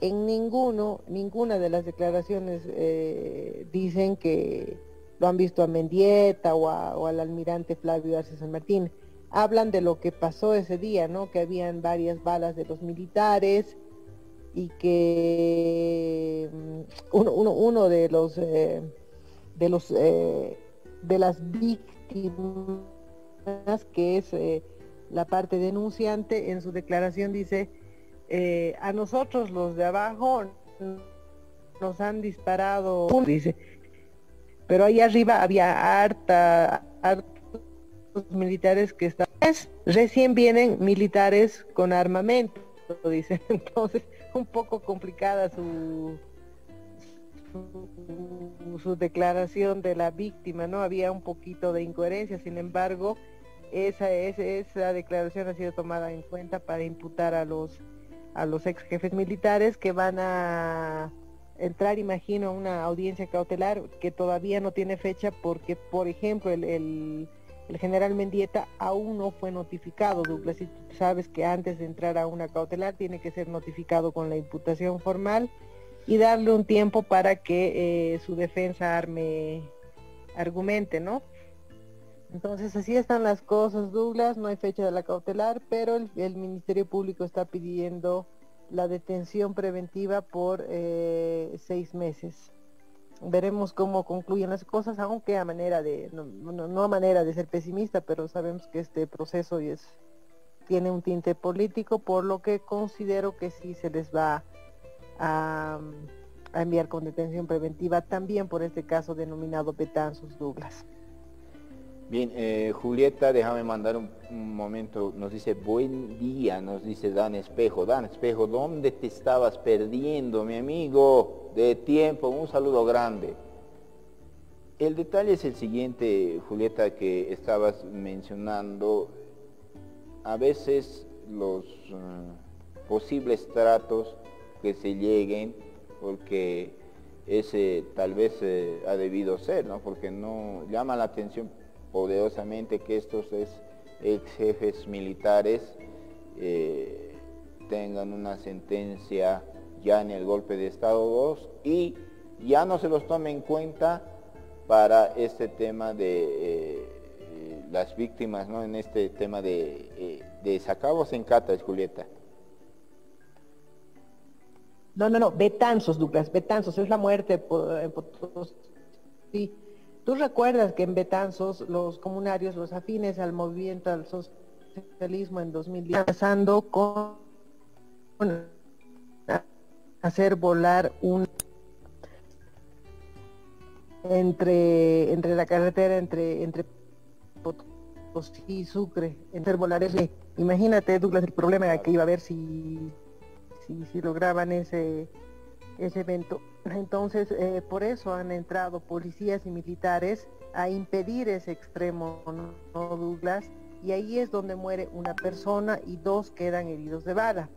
S3: En ninguno, ninguna de las declaraciones eh, dicen que lo han visto a Mendieta o, al almirante Flavio Arce San Martín. Hablan de lo que pasó ese día, ¿no? Que habían varias balas de los militares y que mm, uno, uno, uno de los eh, de los eh, de las víctimas que es la parte denunciante en su declaración dice, eh, a nosotros los de abajo nos han disparado, dice, pero ahí arriba había harta, hartos militares que estaban, recién vienen militares con armamento, dice, entonces un poco complicada su, su, su declaración de la víctima, ¿no? Había un poquito de incoherencia, sin embargo, esa, esa declaración ha sido tomada en cuenta para imputar a los, a los ex jefes militares que van a entrar, imagino, a una audiencia cautelar que todavía no tiene fecha porque, por ejemplo, el, el, general Mendieta aún no fue notificado, Douglas, y sabes que antes de entrar a una cautelar tiene que ser notificado con la imputación formal y darle un tiempo para que eh, su defensa arme, argumente, ¿no? Entonces así están las cosas, Douglas, no hay fecha de la cautelar, pero el, Ministerio Público está pidiendo la detención preventiva por eh, seis meses. Veremos cómo concluyen las cosas, aunque a manera de, no, a manera de ser pesimista, pero sabemos que este proceso es, tiene un tinte político, por lo que considero que sí se les va a, a enviar con detención preventiva también por este caso denominado Betanzos Douglas.
S4: Bien, eh, Julieta, déjame mandar un, momento, nos dice, buen día, nos dice Dan Espejo. Dan Espejo, ¿dónde te estabas perdiendo, mi amigo? De tiempo, un saludo grande. El detalle es el siguiente, Julieta, que estabas mencionando. A veces los eh, posibles tratos que se lleguen, porque ese tal vez eh, ha debido ser, ¿no? Porque no llama la atención poderosamente que estos ex jefes militares eh, tengan una sentencia ya en el golpe de Estado 2 y ya no se los tome en cuenta para este tema de eh, las víctimas, ¿no? En este tema de, eh, de sacabos en cata, Julieta.
S3: No, no, no, Betanzos, Douglas, Betanzos, es la muerte sí Tú recuerdas que en Betanzos los comunarios, los afines al movimiento al socialismo en 2010, pasando con hacer volar un entre entre la carretera entre entre Potosí y Sucre, hacer volar ese. Imagínate, Douglas, el problema que iba a haber si si, si lograban ese ese evento. Entonces, eh, por eso han entrado policías y militares a impedir ese extremo, ¿no, Douglas? Y ahí es donde muere una persona y dos quedan heridos de bala.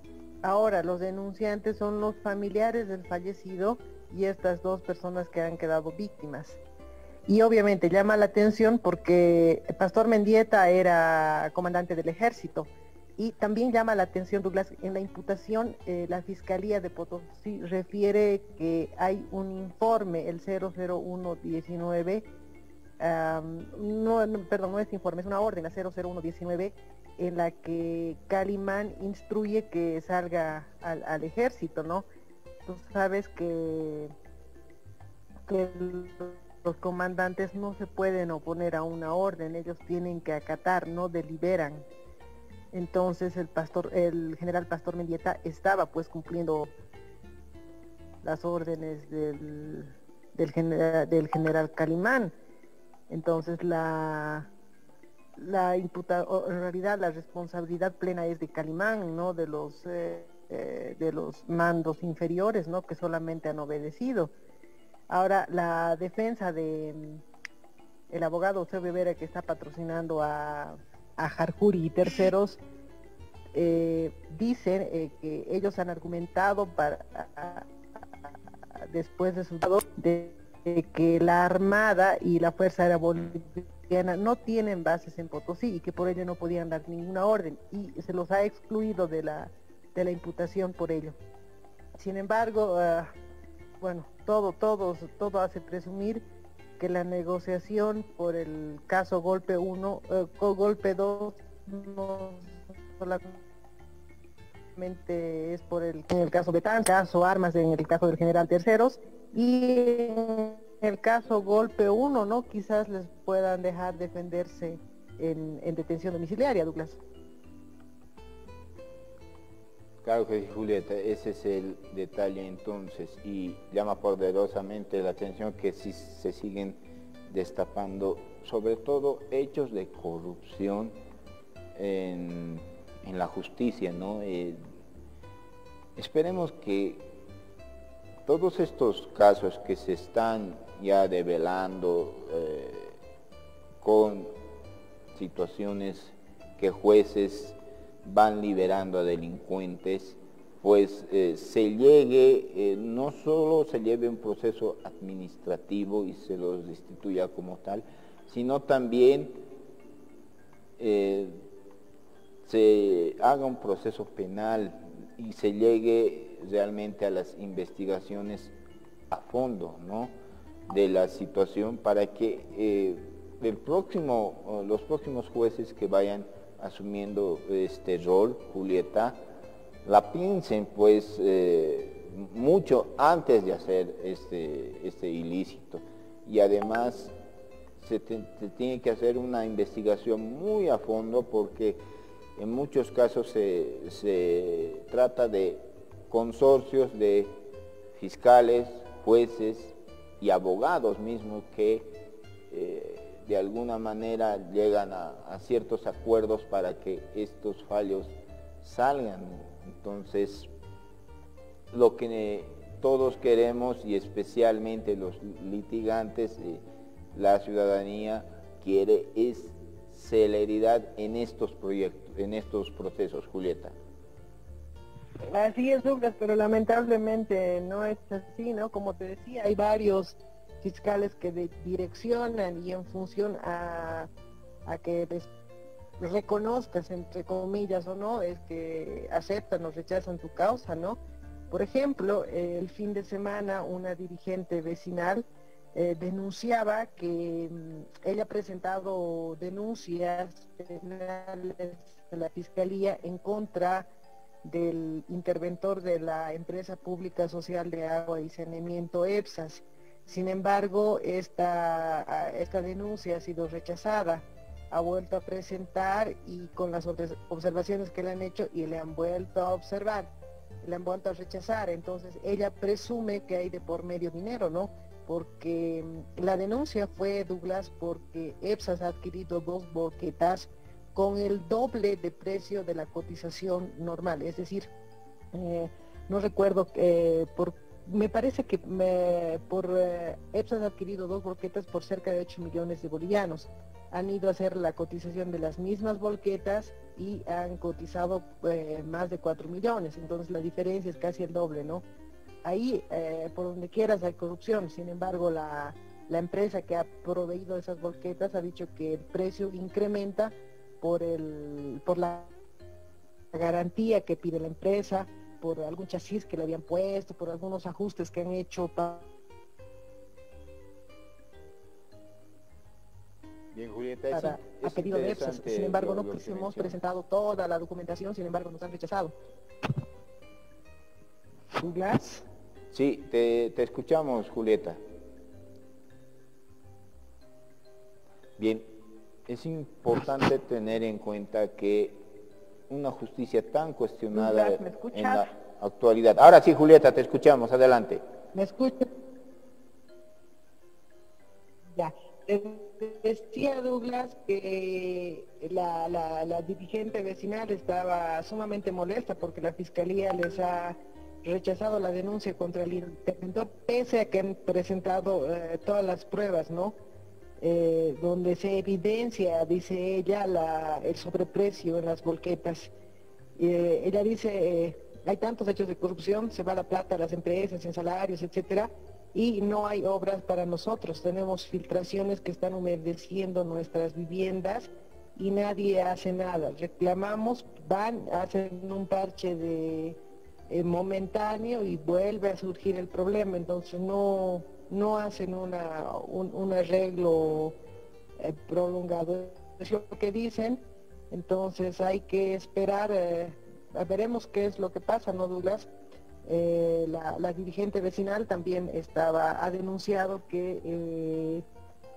S3: Ahora, los denunciantes son los familiares del fallecido y estas dos personas que han quedado víctimas. Y obviamente llama la atención porque Pastor Mendieta era comandante del ejército y también llama la atención, Douglas, en la imputación, eh, la Fiscalía de Potosí refiere que hay un informe, el 00119, no, perdón, no es informe, es una orden, la 00119, en la que Calimán instruye que salga al, ejército, ¿no? Tú sabes que los comandantes no se pueden oponer a una orden, ellos tienen que acatar, no deliberan. Entonces el pastor, el general Pastor Mendieta estaba pues cumpliendo las órdenes del, del, general, del general Calimán. Entonces la, la imputa, en realidad la responsabilidad plena es de Calimán, no de los eh, eh, de los mandos inferiores, ¿no? Que solamente han obedecido. Ahora la defensa de mm, el abogado José Vera que está patrocinando a, a Harjuri y terceros eh, dicen que ellos han argumentado para después de su de, de que la armada y la fuerza aérea boliviana no tienen bases en Potosí y que por ello no podían dar ninguna orden y se los ha excluido de la de la imputación por ello. Sin embargo, ah, bueno, todo, todo, todo hace presumir que la negociación por el caso golpe 1, uh, golpe 2, no solamente es por el, en el caso Betán, caso Armas en el caso del general Terceros, y en el caso golpe 1, ¿no? Quizás les puedan dejar defenderse en, en detención domiciliaria, Douglas.
S4: Claro que sí, Julieta, ese es el detalle entonces y llama poderosamente la atención que si se siguen destapando sobre todo hechos de corrupción en, la justicia, ¿no? Eh, esperemos que todos estos casos que se están ya develando eh, con situaciones que jueces van liberando a delincuentes, pues eh, se llegue, eh, no solo se lleve un proceso administrativo y se los destituya como tal, sino también eh, se haga un proceso penal y se llegue realmente a las investigaciones a fondo ¿no? de la situación para que el próximo, los próximos jueces que vayan asumiendo este rol, Julieta, la piensen pues eh, mucho antes de hacer este, este ilícito. Y además se, tiene que hacer una investigación muy a fondo porque en muchos casos se, trata de consorcios de fiscales, jueces y abogados mismos que eh, de alguna manera llegan a, ciertos acuerdos para que estos fallos salgan. Entonces, lo que todos queremos y especialmente los litigantes, eh, la ciudadanía quiere es celeridad en estos proyectos, en estos procesos, Julieta.
S3: Así es, Douglas, pero lamentablemente no es así, ¿no? Como te decía, hay varios fiscales que direccionan y en función a, que reconozcas, entre comillas o no, es que aceptan o rechazan tu causa, ¿no? Por ejemplo, el fin de semana una dirigente vecinal eh, denunciaba que mm, ella ha presentado denuncias penales a la fiscalía en contra del interventor de la empresa pública social de agua y saneamiento EPSAS sin embargo, esta, esta denuncia ha sido rechazada, ha vuelto a presentar y con las observaciones que le han hecho y le han vuelto a observar, le han vuelto a rechazar. Entonces, ella presume que hay de por medio dinero, ¿no? Porque mm, la denuncia fue, Douglas, porque EPSAS ha adquirido dos boquetas con el doble de precio de la cotización normal. Es decir, eh, no recuerdo eh, por me parece que me, por eh, adquirido dos volquetas por cerca de 8 millones de bolivianos. Han ido a hacer la cotización de las mismas volquetas y han cotizado eh, más de 4 millones. Entonces la diferencia es casi el doble, ¿no? Ahí, eh, por donde quieras, hay corrupción. Sin embargo, la, la empresa que ha proveído esas volquetas ha dicho que el precio incrementa por, el, por la garantía que pide la empresa, por algún chasis que le habían puesto, por algunos ajustes que han hecho para...
S4: Bien, Julieta,
S3: a pedido de EPSAS. Sin embargo, no hemos presentado toda la documentación, sin embargo, nos han rechazado. ¿Douglas?
S4: Sí, te, te escuchamos, Julieta. Bien, es importante tener en cuenta que una justicia tan cuestionada en la actualidad. Ahora sí, Julieta, te escuchamos, adelante.
S3: ¿Me escuchas? Ya. Decía Douglas que la, la, dirigente vecinal estaba sumamente molesta porque la fiscalía les ha rechazado la denuncia contra el interventor pese a que han presentado eh, todas las pruebas, ¿no? Eh, donde se evidencia, dice ella, la, el sobreprecio en las volquetas. Eh, ella dice, hay tantos hechos de corrupción, se va la plata a las empresas, en salarios, etcétera, y no hay obras para nosotros. Tenemos filtraciones que están humedeciendo nuestras viviendas y nadie hace nada. Reclamamos, van, hacen un parche de eh, momentáneo y vuelve a surgir el problema. Entonces no, no hacen una, un, arreglo eh, prolongado. Es lo que dicen. Entonces hay que esperar, eh, veremos qué es lo que pasa, ¿no, Douglas? Eh, la, dirigente vecinal también estaba, ha denunciado que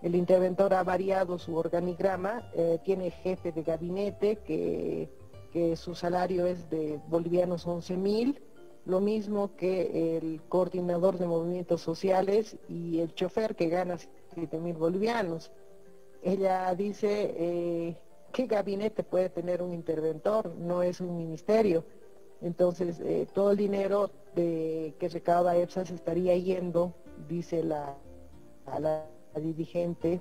S3: el interventor ha variado su organigrama, tiene jefe de gabinete que, su salario es de bolivianos 11 mil, lo mismo que el coordinador de movimientos sociales y el chofer que gana 7 mil bolivianos. Ella dice, ¿qué gabinete puede tener un interventor? No es un ministerio. Entonces, todo el dinero de que recauda EPSA se estaría yendo, dice la, la, dirigente,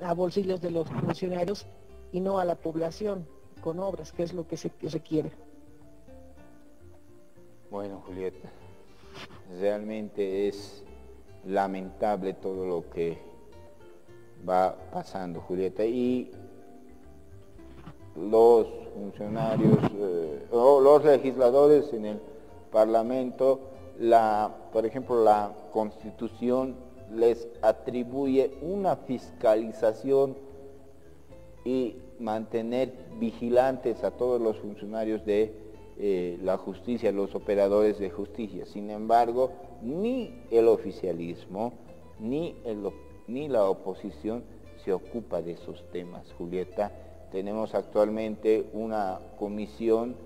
S3: a bolsillos de los funcionarios y no a la población con obras, que es lo que se requiere.
S4: Bueno, Julieta, realmente es lamentable todo lo que va pasando, Julieta, y los funcionarios eh, o los legisladores en el Parlamento, la, por ejemplo, la Constitución les atribuye una fiscalización y mantener vigilantes a todos los funcionarios de eh, la justicia, los operadores de justicia. Sin embargo, ni el oficialismo ni, ni la oposición se ocupa de esos temas. Julieta, tenemos actualmente una comisión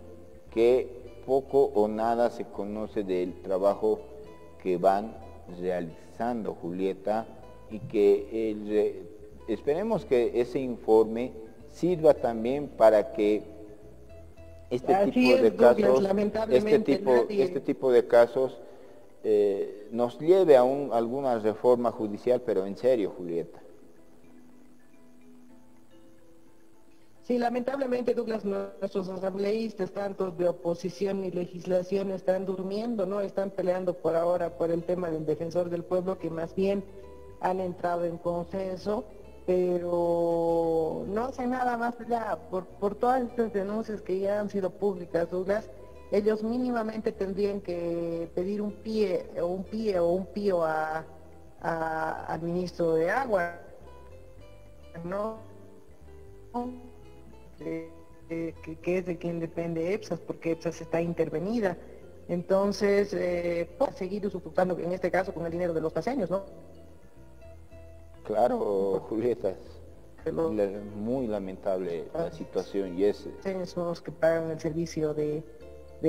S4: que poco o nada se conoce del trabajo que van realizando Julieta y que esperemos que ese informe sirva también para que este tipo de casos, este tipo, este tipo de casos eh, nos lleve a un, alguna reforma judicial, pero en serio, Julieta.
S3: Sí, lamentablemente, Douglas, nuestros asambleístas, tanto de oposición y legislación, están durmiendo, ¿no? Están peleando por ahora por el tema del defensor del pueblo, que más bien han entrado en consenso, pero no hacen nada más allá. Por, por todas estas denuncias que ya han sido públicas, Douglas, ellos mínimamente tendrían que pedir un pie o un pie o un pío a, al ministro de agua, ¿no? que, es de quien depende EPSAS, porque EPSAS está intervenida. Entonces, eh, seguir usufructando, en este caso, con el dinero de los paseños, ¿no?
S4: Claro, Julieta, muy lamentable la ah. situación y es...
S3: Son los que pagan el servicio de,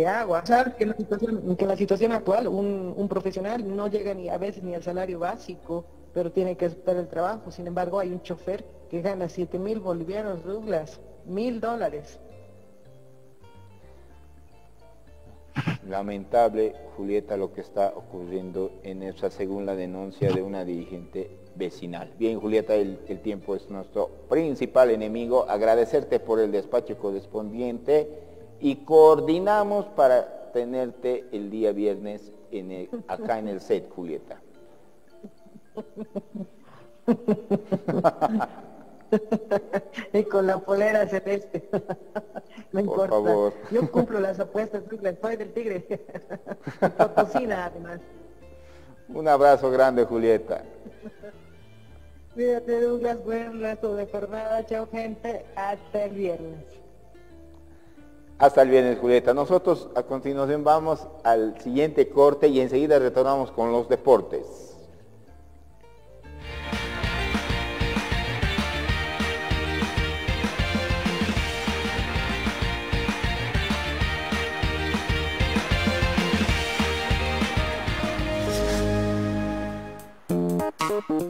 S3: agua. Sabes que en la situación, que la situación actual un, un, profesional no llega ni a veces ni al salario básico, pero tiene que esperar el trabajo. Sin embargo, hay un chofer que gana 7 mil bolivianos Douglas mil dólares.
S4: Lamentable, Julieta, lo que está ocurriendo en esa según la denuncia de una dirigente vecinal. Bien, Julieta, el, el, tiempo es nuestro principal enemigo. Agradecerte por el despacho correspondiente y coordinamos para tenerte el día viernes en acá en el set, Julieta.
S3: y con la polera celeste. no importa. Yo cumplo las apuestas, soy del tigre. cocina además.
S4: Un abrazo grande, Julieta.
S3: Cuídate, Douglas. Buen resto de jornada. Chao, gente. Hasta el viernes.
S4: Hasta el viernes, Julieta. Nosotros a continuación vamos al siguiente corte y enseguida retornamos con los deportes. Y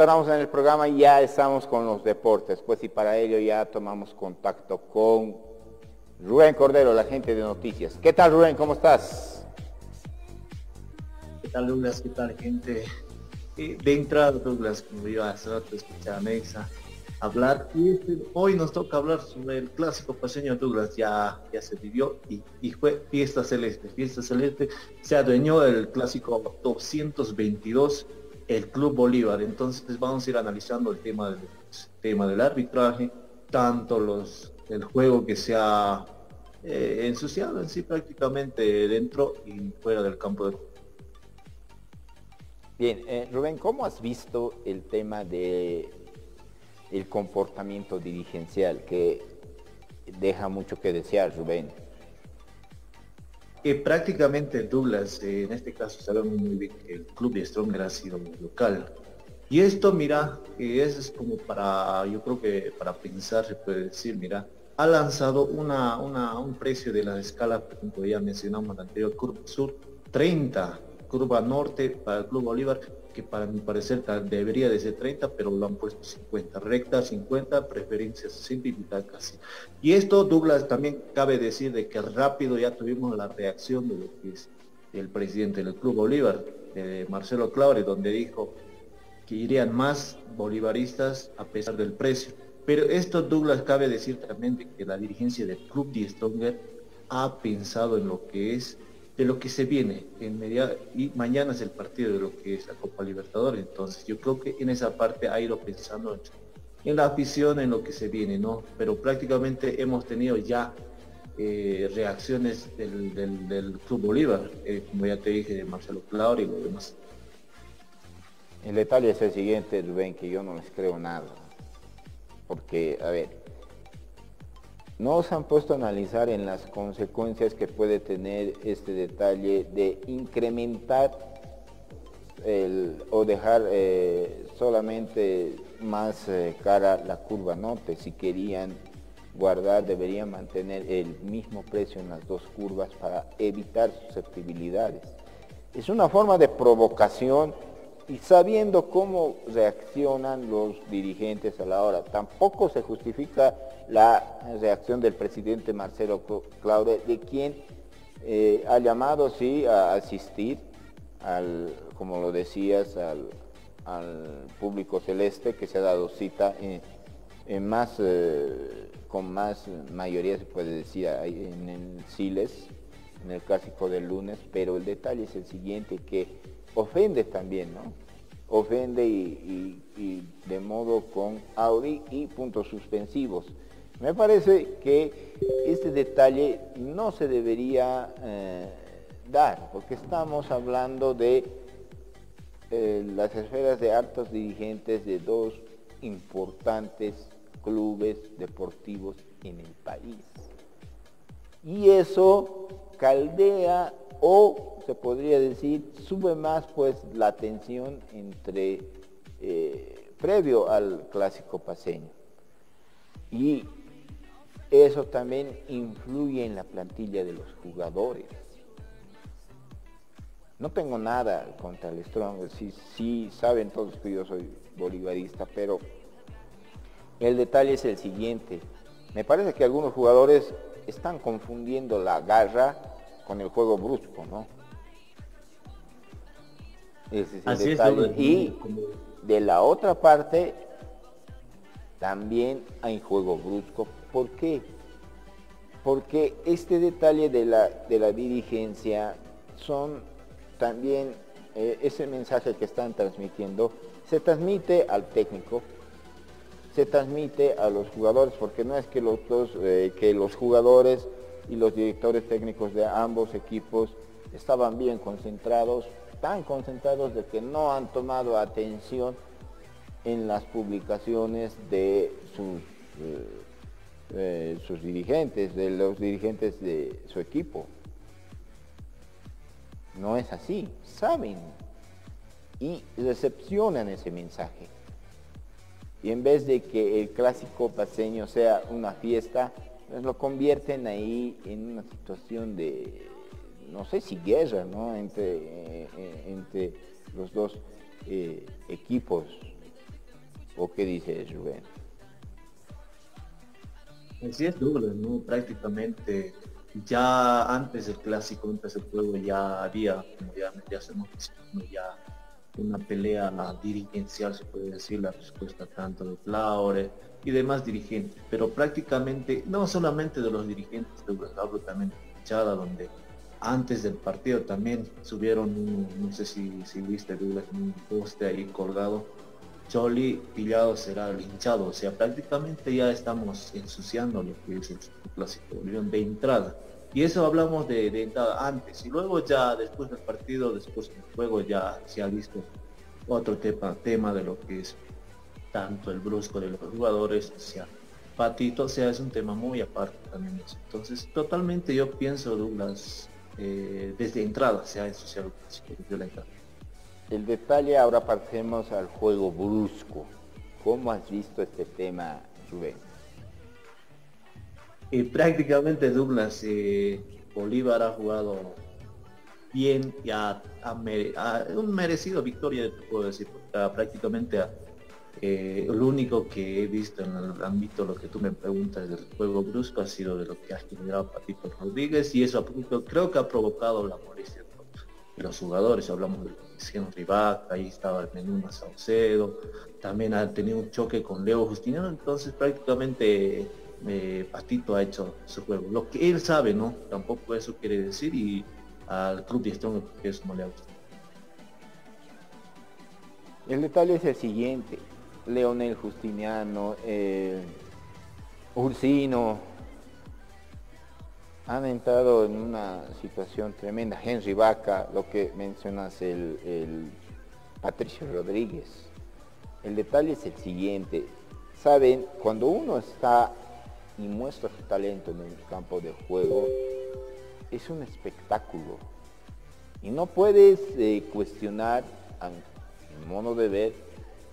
S4: retornamos en el programa y ya estamos con los deportes, pues y para ello ya tomamos contacto con Rubén Cordero, la gente de noticias. ¿Qué tal Rubén? ¿Cómo estás?
S9: ¿Qué tal Douglas? ¿Qué tal gente? De entrada Douglas, como yo hace rato escuché a Mexa hablar y este, hoy nos toca hablar sobre el clásico paseño Douglas, ya, ya se vivió y, y fue fiesta celeste, fiesta celeste, se adueñó el clásico 222 el Club Bolívar. Entonces vamos a ir analizando el tema del, tema del arbitraje, tanto los el juego que se ha eh, ensuciado en sí prácticamente dentro y fuera del campo de.
S4: Bien, eh, Rubén, ¿cómo has visto el tema de el comportamiento dirigencial que deja mucho que desear, Rubén?
S9: Que prácticamente Douglas, eh, en este caso sabemos muy bien que el club de Stronger ha sido local. Y esto, mira, que es, como para, yo creo que para pensar se puede decir, mira, ha lanzado una, una, un precio de la escala, por ejemplo, ya mencionamos la anterior curva sur, 30, curva norte para el Club Bolívar, que para mi parecer debería de ser 30, pero lo han puesto 50, recta 50, preferencia 60 y casi. Y esto, Douglas, también cabe decir de que rápido ya tuvimos la reacción de lo que es el presidente del Club Bolívar, Marcelo Claure, donde dijo que irían más bolivaristas a pesar del precio. Pero esto, Douglas, cabe decir también de que la dirigencia del Club de Stronger ha pensado en lo que es de lo que se viene en media, y mañana es el partido de lo que es la Copa Libertadores. Entonces yo creo que en esa parte ha ido pensando en la afición, en lo que se viene, ¿no? Pero prácticamente hemos tenido ya eh, reacciones del, Club Bolívar, eh, como ya te dije, de Marcelo Claudio y lo demás.
S4: El detalle es el siguiente, Rubén, que yo no les creo nada. Porque, a ver, no se han puesto a analizar en las consecuencias que puede tener este detalle de incrementar o dejar eh, solamente más eh, cara la curva norte. Si querían guardar, deberían mantener el mismo precio en las dos curvas para evitar susceptibilidades. Es una forma de provocación y sabiendo cómo reaccionan los dirigentes a la hora. Tampoco se justifica la reacción del presidente Marcelo Claude, de quien eh, ha llamado, sí, a asistir, al, como lo decías, al, público celeste que se ha dado cita en, más, eh, con más mayoría, se puede decir, en el Siles, en el clásico del lunes, pero el detalle es el siguiente, que ofende también, ¿no? Ofende y, de modo con Audi y puntos suspensivos. Me parece que este detalle no se debería eh, dar, porque estamos hablando de eh, las esferas de altos dirigentes de dos importantes clubes deportivos en el país. Y eso caldea o se podría decir sube más pues la tensión entre eh, previo al clásico paseño. Y eso también influye en la plantilla de los jugadores. No tengo nada contra el Strong, sí, sí saben todos que yo soy bolivarista, pero el detalle es el siguiente. Me parece que algunos jugadores están confundiendo la garra con el juego brusco, ¿no? Ese es el detalle. y de la otra parte, también hay juego brusco. ¿Por qué? Porque este detalle de la, de la dirigencia son también eh, ese mensaje que están transmitiendo se transmite al técnico, se transmite a los jugadores, porque no es que los, dos, eh, que los jugadores y los directores técnicos de ambos equipos estaban bien concentrados, tan concentrados de que no han tomado atención en las publicaciones de sus, eh, sus dirigentes, de los dirigentes de su equipo. No es así, saben y recepcionan ese mensaje. Y en vez de que el clásico paseño sea una fiesta, pues lo convierten ahí en una situación de, no sé si guerra, ¿no? Entre, eh, entre los dos eh, equipos. ¿O qué dice Rubén?
S9: Así es, Douglas, ¿no? Prácticamente ya antes del clásico, antes del juego, ya había, como ya, ya hacemos ya una pelea dirigencial, se puede decir, la respuesta tanto de Flaure y demás dirigentes, pero prácticamente, no solamente de los dirigentes, de hablo también de donde antes del partido también subieron, no sé si, si viste un poste ahí colgado, Choli pillado será linchado, o sea, prácticamente ya estamos ensuciando lo que es el clásico de entrada. Y eso hablamos de, entrada antes. Y luego ya después del partido, después del juego, ya se ha visto otro tema, tema de lo que es tanto el brusco de los jugadores, o sea, Patito, o sea, es un tema muy aparte también Entonces, totalmente yo pienso, Douglas, eh, desde entrada se ha ensuciado entrada.
S4: El detalle, ahora pasemos al juego brusco. ¿Cómo has visto este tema, Rubén?
S9: Y prácticamente Douglas, eh, Bolívar ha jugado bien y ha, un merecido victoria, puedo decir, prácticamente eh, lo único que he visto en el ámbito, lo que tú me preguntas del juego brusco, ha sido de lo que ha generado Patito Rodríguez y eso creo que ha provocado la molestia de los jugadores, hablamos de Henry Vaca, ahí estaba el menú Saucedo, también ha tenido un choque con Leo Justiniano, entonces prácticamente eh, Patito ha hecho su juego. Lo que él sabe, ¿no? Tampoco eso quiere decir y al club de Strong eso no le ha gustado.
S4: El detalle es el siguiente. Leonel Justiniano, eh, Ursino, han entrado en una situación tremenda. Henry Vaca, lo que mencionas, el, el Patricio Rodríguez. El detalle es el siguiente. Saben, cuando uno está y muestra su talento en el campo de juego, es un espectáculo. Y no puedes eh, cuestionar, a modo de ver,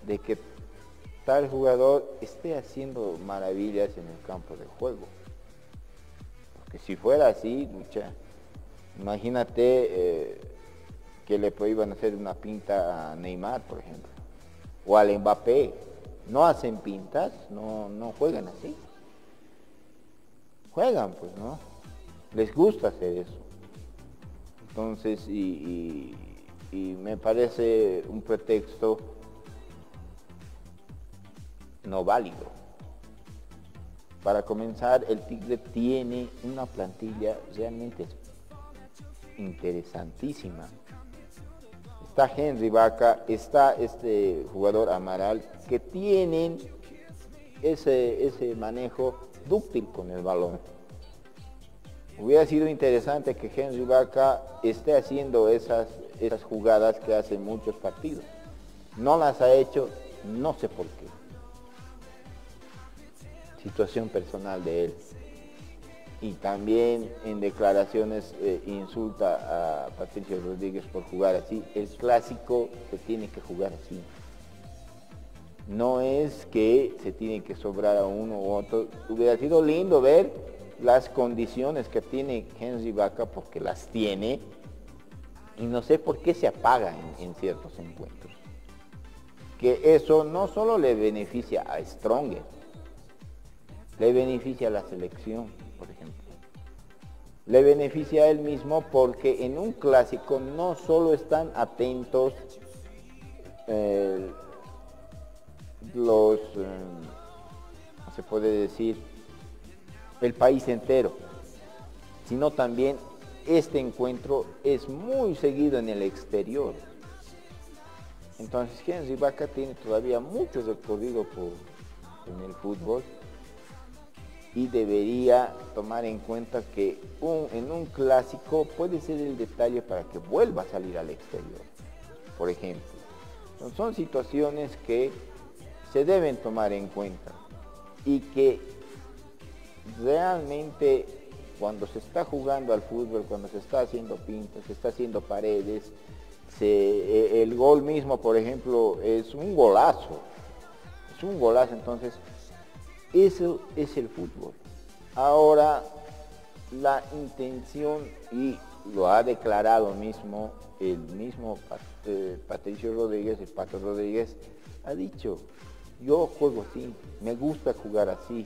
S4: de que tal jugador esté haciendo maravillas en el campo de juego. Porque si fuera así, mucha, imagínate eh, que le a hacer una pinta a Neymar, por ejemplo, o al Mbappé. No hacen pintas, no, no juegan así juegan, pues, ¿no? Les gusta hacer eso. Entonces, y, me parece un pretexto no válido. Para comenzar, el Tigre tiene una plantilla realmente interesantísima. Está Henry Vaca, está este jugador Amaral, que tienen ese, ese manejo dúctil con el balón. Hubiera sido interesante que Henry Vaca esté haciendo esas, esas jugadas que hace muchos partidos. No las ha hecho, no sé por qué. Situación personal de él. Y también en declaraciones eh, insulta a Patricio Rodríguez por jugar así. El clásico se tiene que jugar así. No es que se tiene que sobrar a uno u otro. Hubiera sido lindo ver las condiciones que tiene Henry Vaca porque las tiene y no sé por qué se apaga en, ciertos encuentros. Que eso no solo le beneficia a Stronger, le beneficia a la selección, por ejemplo. Le beneficia a él mismo porque en un clásico no solo están atentos eh, los, eh, se puede decir, el país entero, sino también este encuentro es muy seguido en el exterior. Entonces Henry Vaca tiene todavía mucho recorrido por, en el fútbol y debería tomar en cuenta que en un clásico puede ser el detalle para que vuelva a salir al exterior, por ejemplo. Son situaciones que se deben tomar en cuenta y que realmente cuando se está jugando al fútbol, cuando se está haciendo pintas, se está haciendo paredes, e, el gol mismo, por ejemplo, es un golazo. Es un golazo, entonces, eso es el fútbol. Ahora, la intención, y lo ha declarado mismo el mismo eh, Patricio Rodríguez, el Pato Rodríguez, ha dicho, yo juego así, me gusta jugar así,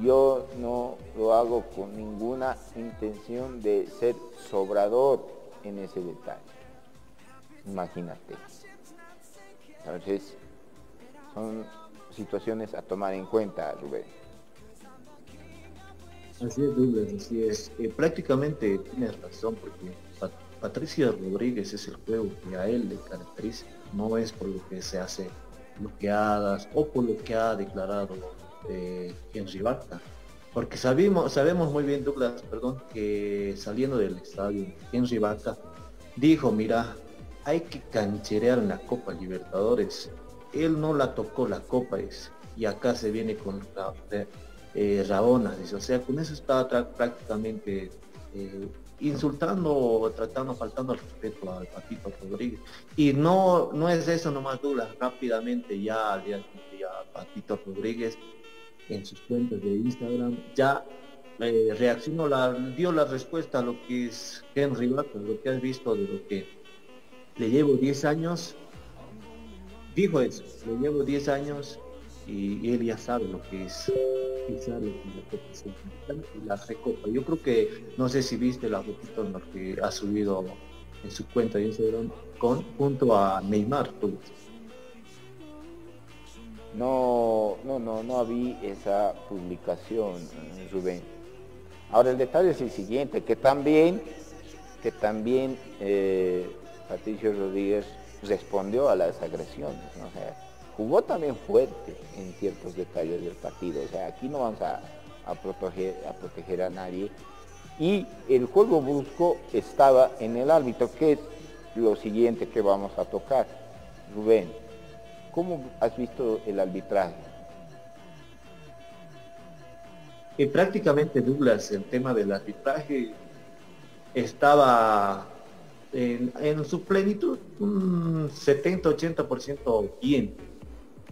S4: yo no lo hago con ninguna intención de ser sobrador en ese detalle. Imagínate. Entonces, son situaciones a tomar en cuenta, Rubén.
S9: Así es, Rubén, así es. Eh, prácticamente tienes razón, porque Patricia Rodríguez es el juego que a él le caracteriza, no es por lo que se hace bloqueadas o por lo que ha declarado de Henry Vaca. Porque sabemos, sabemos muy bien, Douglas, perdón, que saliendo del estadio, Henry Vaca dijo, mira, hay que cancherear en la Copa Libertadores. Él no la tocó la Copa y acá se viene con eh, Rabona, o sea, con eso está prácticamente eh, insultando o tratando, faltando al respeto al Patito Rodríguez. Y no, no es eso nomás, Douglas, rápidamente ya Patito Rodríguez en sus cuentas de Instagram, ya eh, reaccionó, la, dio la respuesta a lo que es Henry Vaca, lo que has visto de lo que le llevo 10 años, dijo eso, le llevo 10 años y, él ya sabe lo que es pisar la recopa. Yo creo que, no sé si viste la fotito en lo que ha subido en su cuenta de Instagram con, junto a Neymar. Tú.
S4: No, no, no, no vi esa publicación, Rubén. Ahora el detalle es el siguiente, que también, que también eh, Patricio Rodríguez respondió a las agresiones, o sea, jugó también fuerte en ciertos detalles del partido, o sea, aquí no vamos a, proteger, a proteger a nadie. Y el juego brusco estaba en el árbitro, que es lo siguiente que vamos a tocar, Rubén. ¿Cómo has visto el arbitraje?
S9: Y prácticamente Douglas, el tema del arbitraje estaba en, su plenitud un 70-80% bien.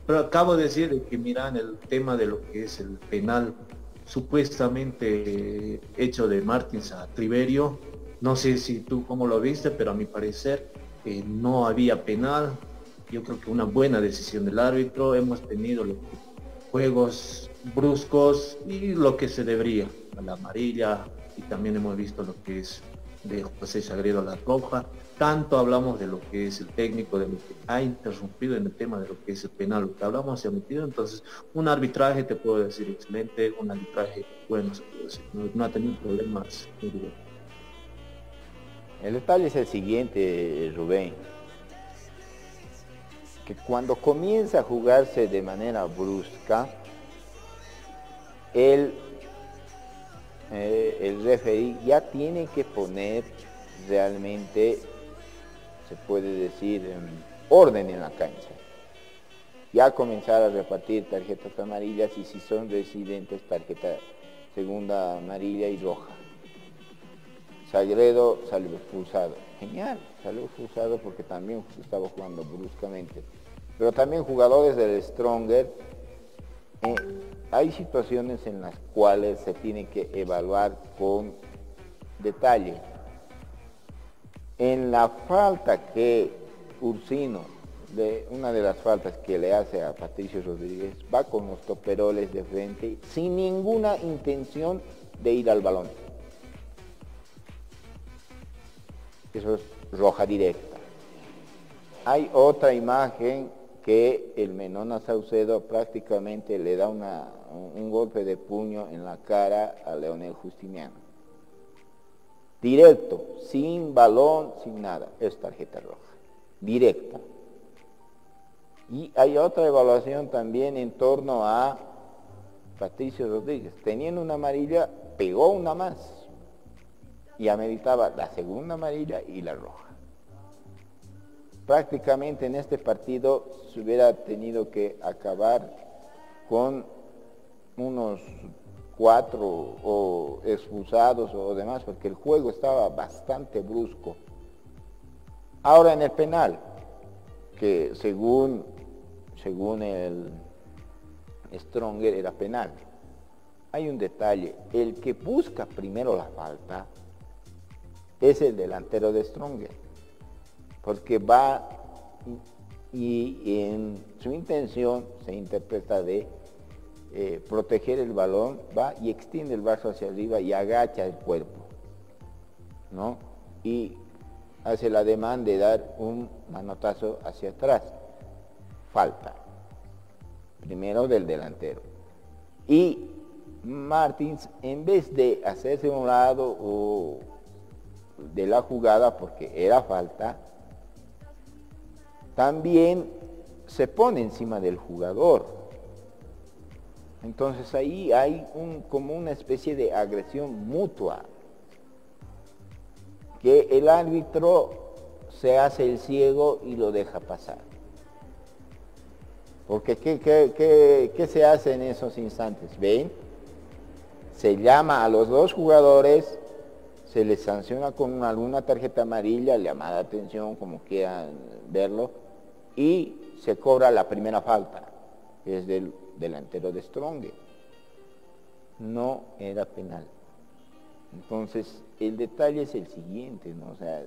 S9: Pero acabo de decir que miran el tema de lo que es el penal supuestamente hecho de Martins a Triverio. No sé si tú cómo lo viste, pero a mi parecer eh, no había penal, yo creo que una buena decisión del árbitro. Hemos tenido juegos bruscos y lo que se debería, la amarilla, y también hemos visto lo que es de José Sagredo la roja. Tanto hablamos de lo que es el técnico, de lo que ha interrumpido en el tema de lo que es el penal, lo que hablamos se ha metido. Entonces, un arbitraje, te puedo decir, excelente, un arbitraje bueno, no, ha tenido problemas.
S4: El detalle es el siguiente, Rubén cuando comienza a jugarse de manera brusca, el, eh, el referee ya tiene que poner realmente, se puede decir, orden en la cancha. ya comenzar a repartir tarjetas amarillas y si son residentes tarjeta segunda amarilla y roja. Sagredo salió expulsado. Genial, salió expulsado porque también estaba jugando bruscamente. Pero también jugadores del Stronger, eh, hay situaciones en las cuales se tiene que evaluar con detalle. En la falta que Ursino, una de las faltas que le hace a Patricio Rodríguez, va con los toperoles de frente sin ninguna intención de ir al balón. Eso es roja directa. Hay otra imagen que el Menona Saucedo prácticamente le da un golpe de puño en la cara a Leonel Justiniano. Directo, sin balón, sin nada. Es tarjeta roja. Directa. Y hay otra evaluación también en torno a Patricio Rodríguez. Teniendo una amarilla, pegó una más. Y ameritaba la segunda amarilla y la roja. Prácticamente en este partido se hubiera tenido que acabar con unos cuatro o expulsados o demás, porque el juego estaba bastante brusco. Ahora en el penal, que según, según el Stronger era penal, hay un detalle, el que busca primero la falta es el delantero de Stronger, porque va y en su intención se interpreta de eh, proteger el balón, va y extiende el brazo hacia arriba y agacha el cuerpo, ¿no? Y hace la demanda de dar un manotazo hacia atrás. Falta. Primero del delantero. Y Martins, en vez de hacerse un lado o de la jugada, porque era falta, también se pone encima del jugador. Entonces ahí hay como una especie de agresión mutua, que el árbitro se hace el ciego y lo deja pasar. Porque ¿qué, qué, se hace en esos instantes? ¿Ven? Se llama a los dos jugadores, se les sanciona con alguna tarjeta amarilla, llamada atención, como quieran verlo, y se cobra la primera falta, que es del delantero de Strong. No era penal. Entonces, el detalle es el siguiente, ¿no? O sea,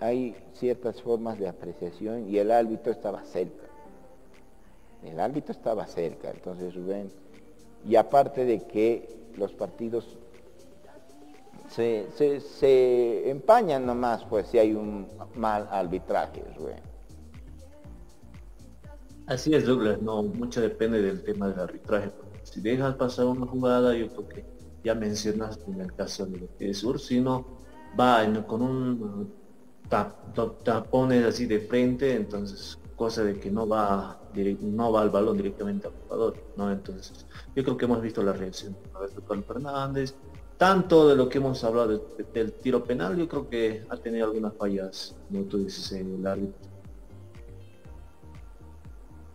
S4: hay ciertas formas de apreciación y el árbitro estaba cerca. El árbitro estaba cerca, entonces Rubén, y aparte de que los partidos se, se, se empañan nomás, pues si hay un mal arbitraje, Rubén.
S9: Así es, Douglas, no, mucho depende del tema del arbitraje. Si dejas pasar una jugada, yo creo que ya mencionaste en el caso de que es Ursino, va con un tapones así de frente, entonces cosa de que no va no va al balón directamente al jugador, ¿no? Entonces, yo creo que hemos visto la reacción de Carlos Fernández, tanto de lo que hemos hablado del tiro penal, yo creo que ha tenido algunas fallas, como tú dices, el árbitro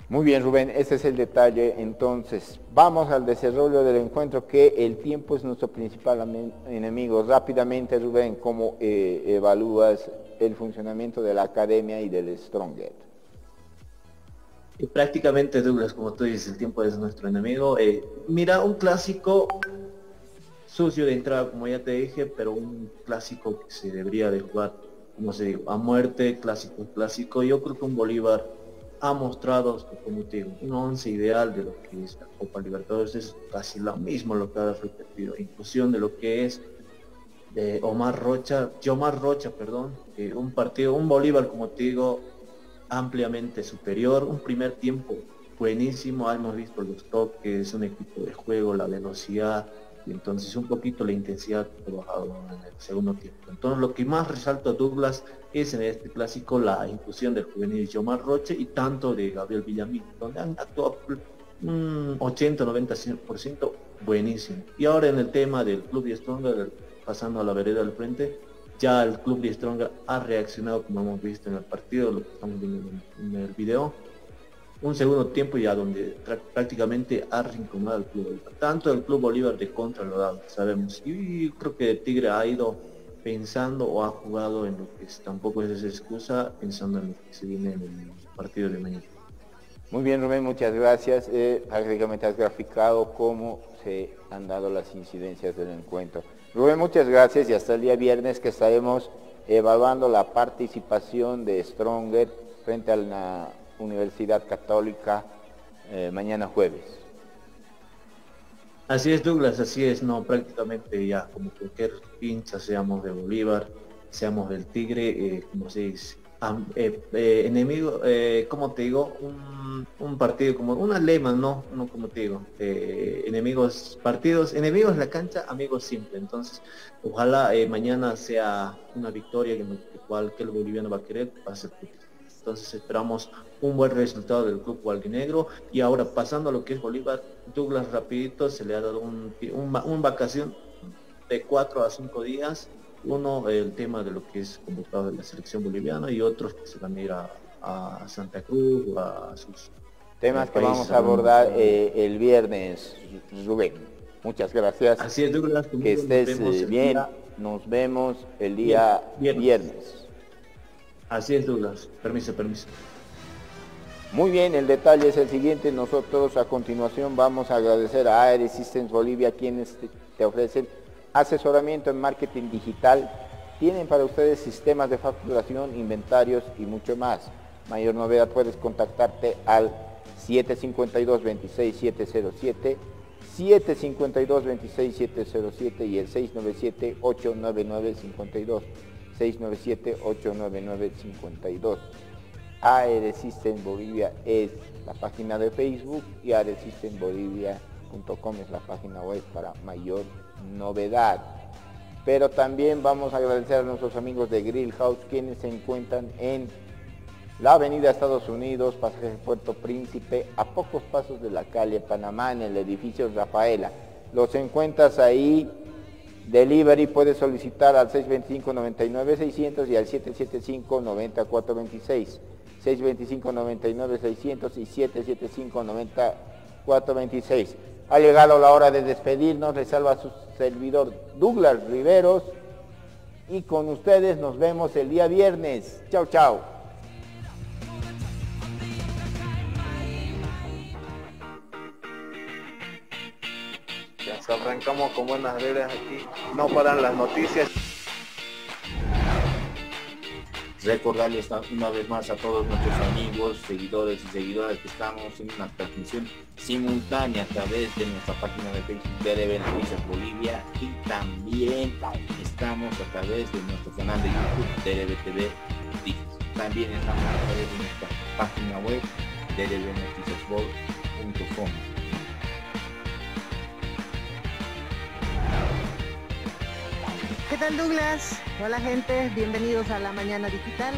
S4: muy bien, Rubén, ese es el detalle. Entonces, vamos al desarrollo del encuentro, que el tiempo es nuestro principal enemigo. Rápidamente, Rubén, ¿cómo eh, evalúas el funcionamiento de la academia y del Strongget?
S9: prácticamente, Douglas, como tú dices, el tiempo es nuestro enemigo. Eh, mira, un clásico sucio de entrada, como ya te dije, pero un clásico que se debería de jugar, como se digo, a muerte, clásico, clásico. Yo creo que un Bolívar ha mostrado, como te digo, un once ideal de lo que es la Copa Libertadores, es casi lo mismo lo que ha repetido, inclusión de lo que es de Omar Rocha, Omar Rocha, perdón, un partido, un Bolívar, como te digo, ampliamente superior, un primer tiempo buenísimo, hemos visto los toques, un equipo de juego, la velocidad, entonces un poquito la intensidad ha bajado en el segundo tiempo. Entonces lo que más resalto a Douglas es en este clásico la inclusión del juvenil Yomar Roche y tanto de Gabriel Villamil, donde han actuado un 80-90% buenísimo. Y ahora en el tema del club y Stronger, pasando a la vereda del frente, ya el club de Strong ha reaccionado como hemos visto en el partido, lo que estamos viendo en, el video. Un segundo tiempo ya donde prácticamente ha rinconado el club Bolívar. Tanto el club Bolívar de contra lo sabemos. Y creo que Tigre ha ido pensando o ha jugado en lo que tampoco es esa excusa, pensando en lo que se viene en el partido de mañana.
S4: Muy bien Rubén, muchas gracias. Eh, prácticamente has graficado cómo se han dado las incidencias del encuentro. Rubén, muchas gracias y hasta el día viernes que estaremos evaluando la participación de Stronger frente a la Universidad Católica eh, mañana jueves.
S9: Así es Douglas, así es, no, prácticamente ya como cualquier pincha, seamos de Bolívar, seamos del Tigre, eh, como se dice, eh, eh, enemigo, como te digo, un, partido como una lema, no, no como te digo, enemigos, partidos, enemigos la cancha, amigos siempre. Entonces, ojalá mañana sea una victoria que, cualquier boliviano va a querer, va a ser Entonces esperamos un buen resultado del club Negro y ahora pasando a lo que es Bolívar, Douglas rapidito se le ha dado un, un, vacación de cuatro a cinco días uno, el tema de lo que es convocado de la selección boliviana y otros que se van a ir a, Santa Cruz o a sus
S4: temas que vamos a abordar eh, el viernes, Rubén. Muchas gracias.
S9: Así es, Douglas.
S4: Que estés eh, bien. Nos vemos el día viernes.
S9: Así es, Douglas. Permiso, permiso.
S4: Muy bien, el detalle es el siguiente. Nosotros a continuación vamos a agradecer a Air Systems Bolivia quienes te ofrecen asesoramiento en marketing digital, tienen para ustedes sistemas de facturación, inventarios y mucho más. Mayor novedad puedes contactarte al 752-26707, 752-26707 y el 697-899-52, 697-899-52. AR System Bolivia es la página de Facebook y arsystembolivia.com es la página web para mayor novedad. Pero también vamos a agradecer a nuestros amigos de Grill House quienes se encuentran en la avenida Estados Unidos, pasaje Puerto Príncipe, a pocos pasos de la calle Panamá, en el edificio Rafaela. Los encuentras ahí, delivery, puedes solicitar al 625-99-600 y al 775-9426. 625-99-600 y 775-9426. Ha llegado la hora de despedirnos, le salva su servidor Douglas Riveros y con ustedes nos vemos el día viernes. Chao, chao.
S1: Arrancamos con buenas reglas aquí. No paran las noticias.
S2: Recordarles una vez más a todos nuestros amigos, seguidores y seguidoras que estamos en una transmisión simultánea a través de nuestra página de Facebook de Noticias Bolivia y también estamos a través de nuestro canal de YouTube DRBTV También estamos a través de nuestra página web drbnoticiasworld.com.
S3: ¿Qué tal Douglas? Hola gente, bienvenidos a la Mañana Digital.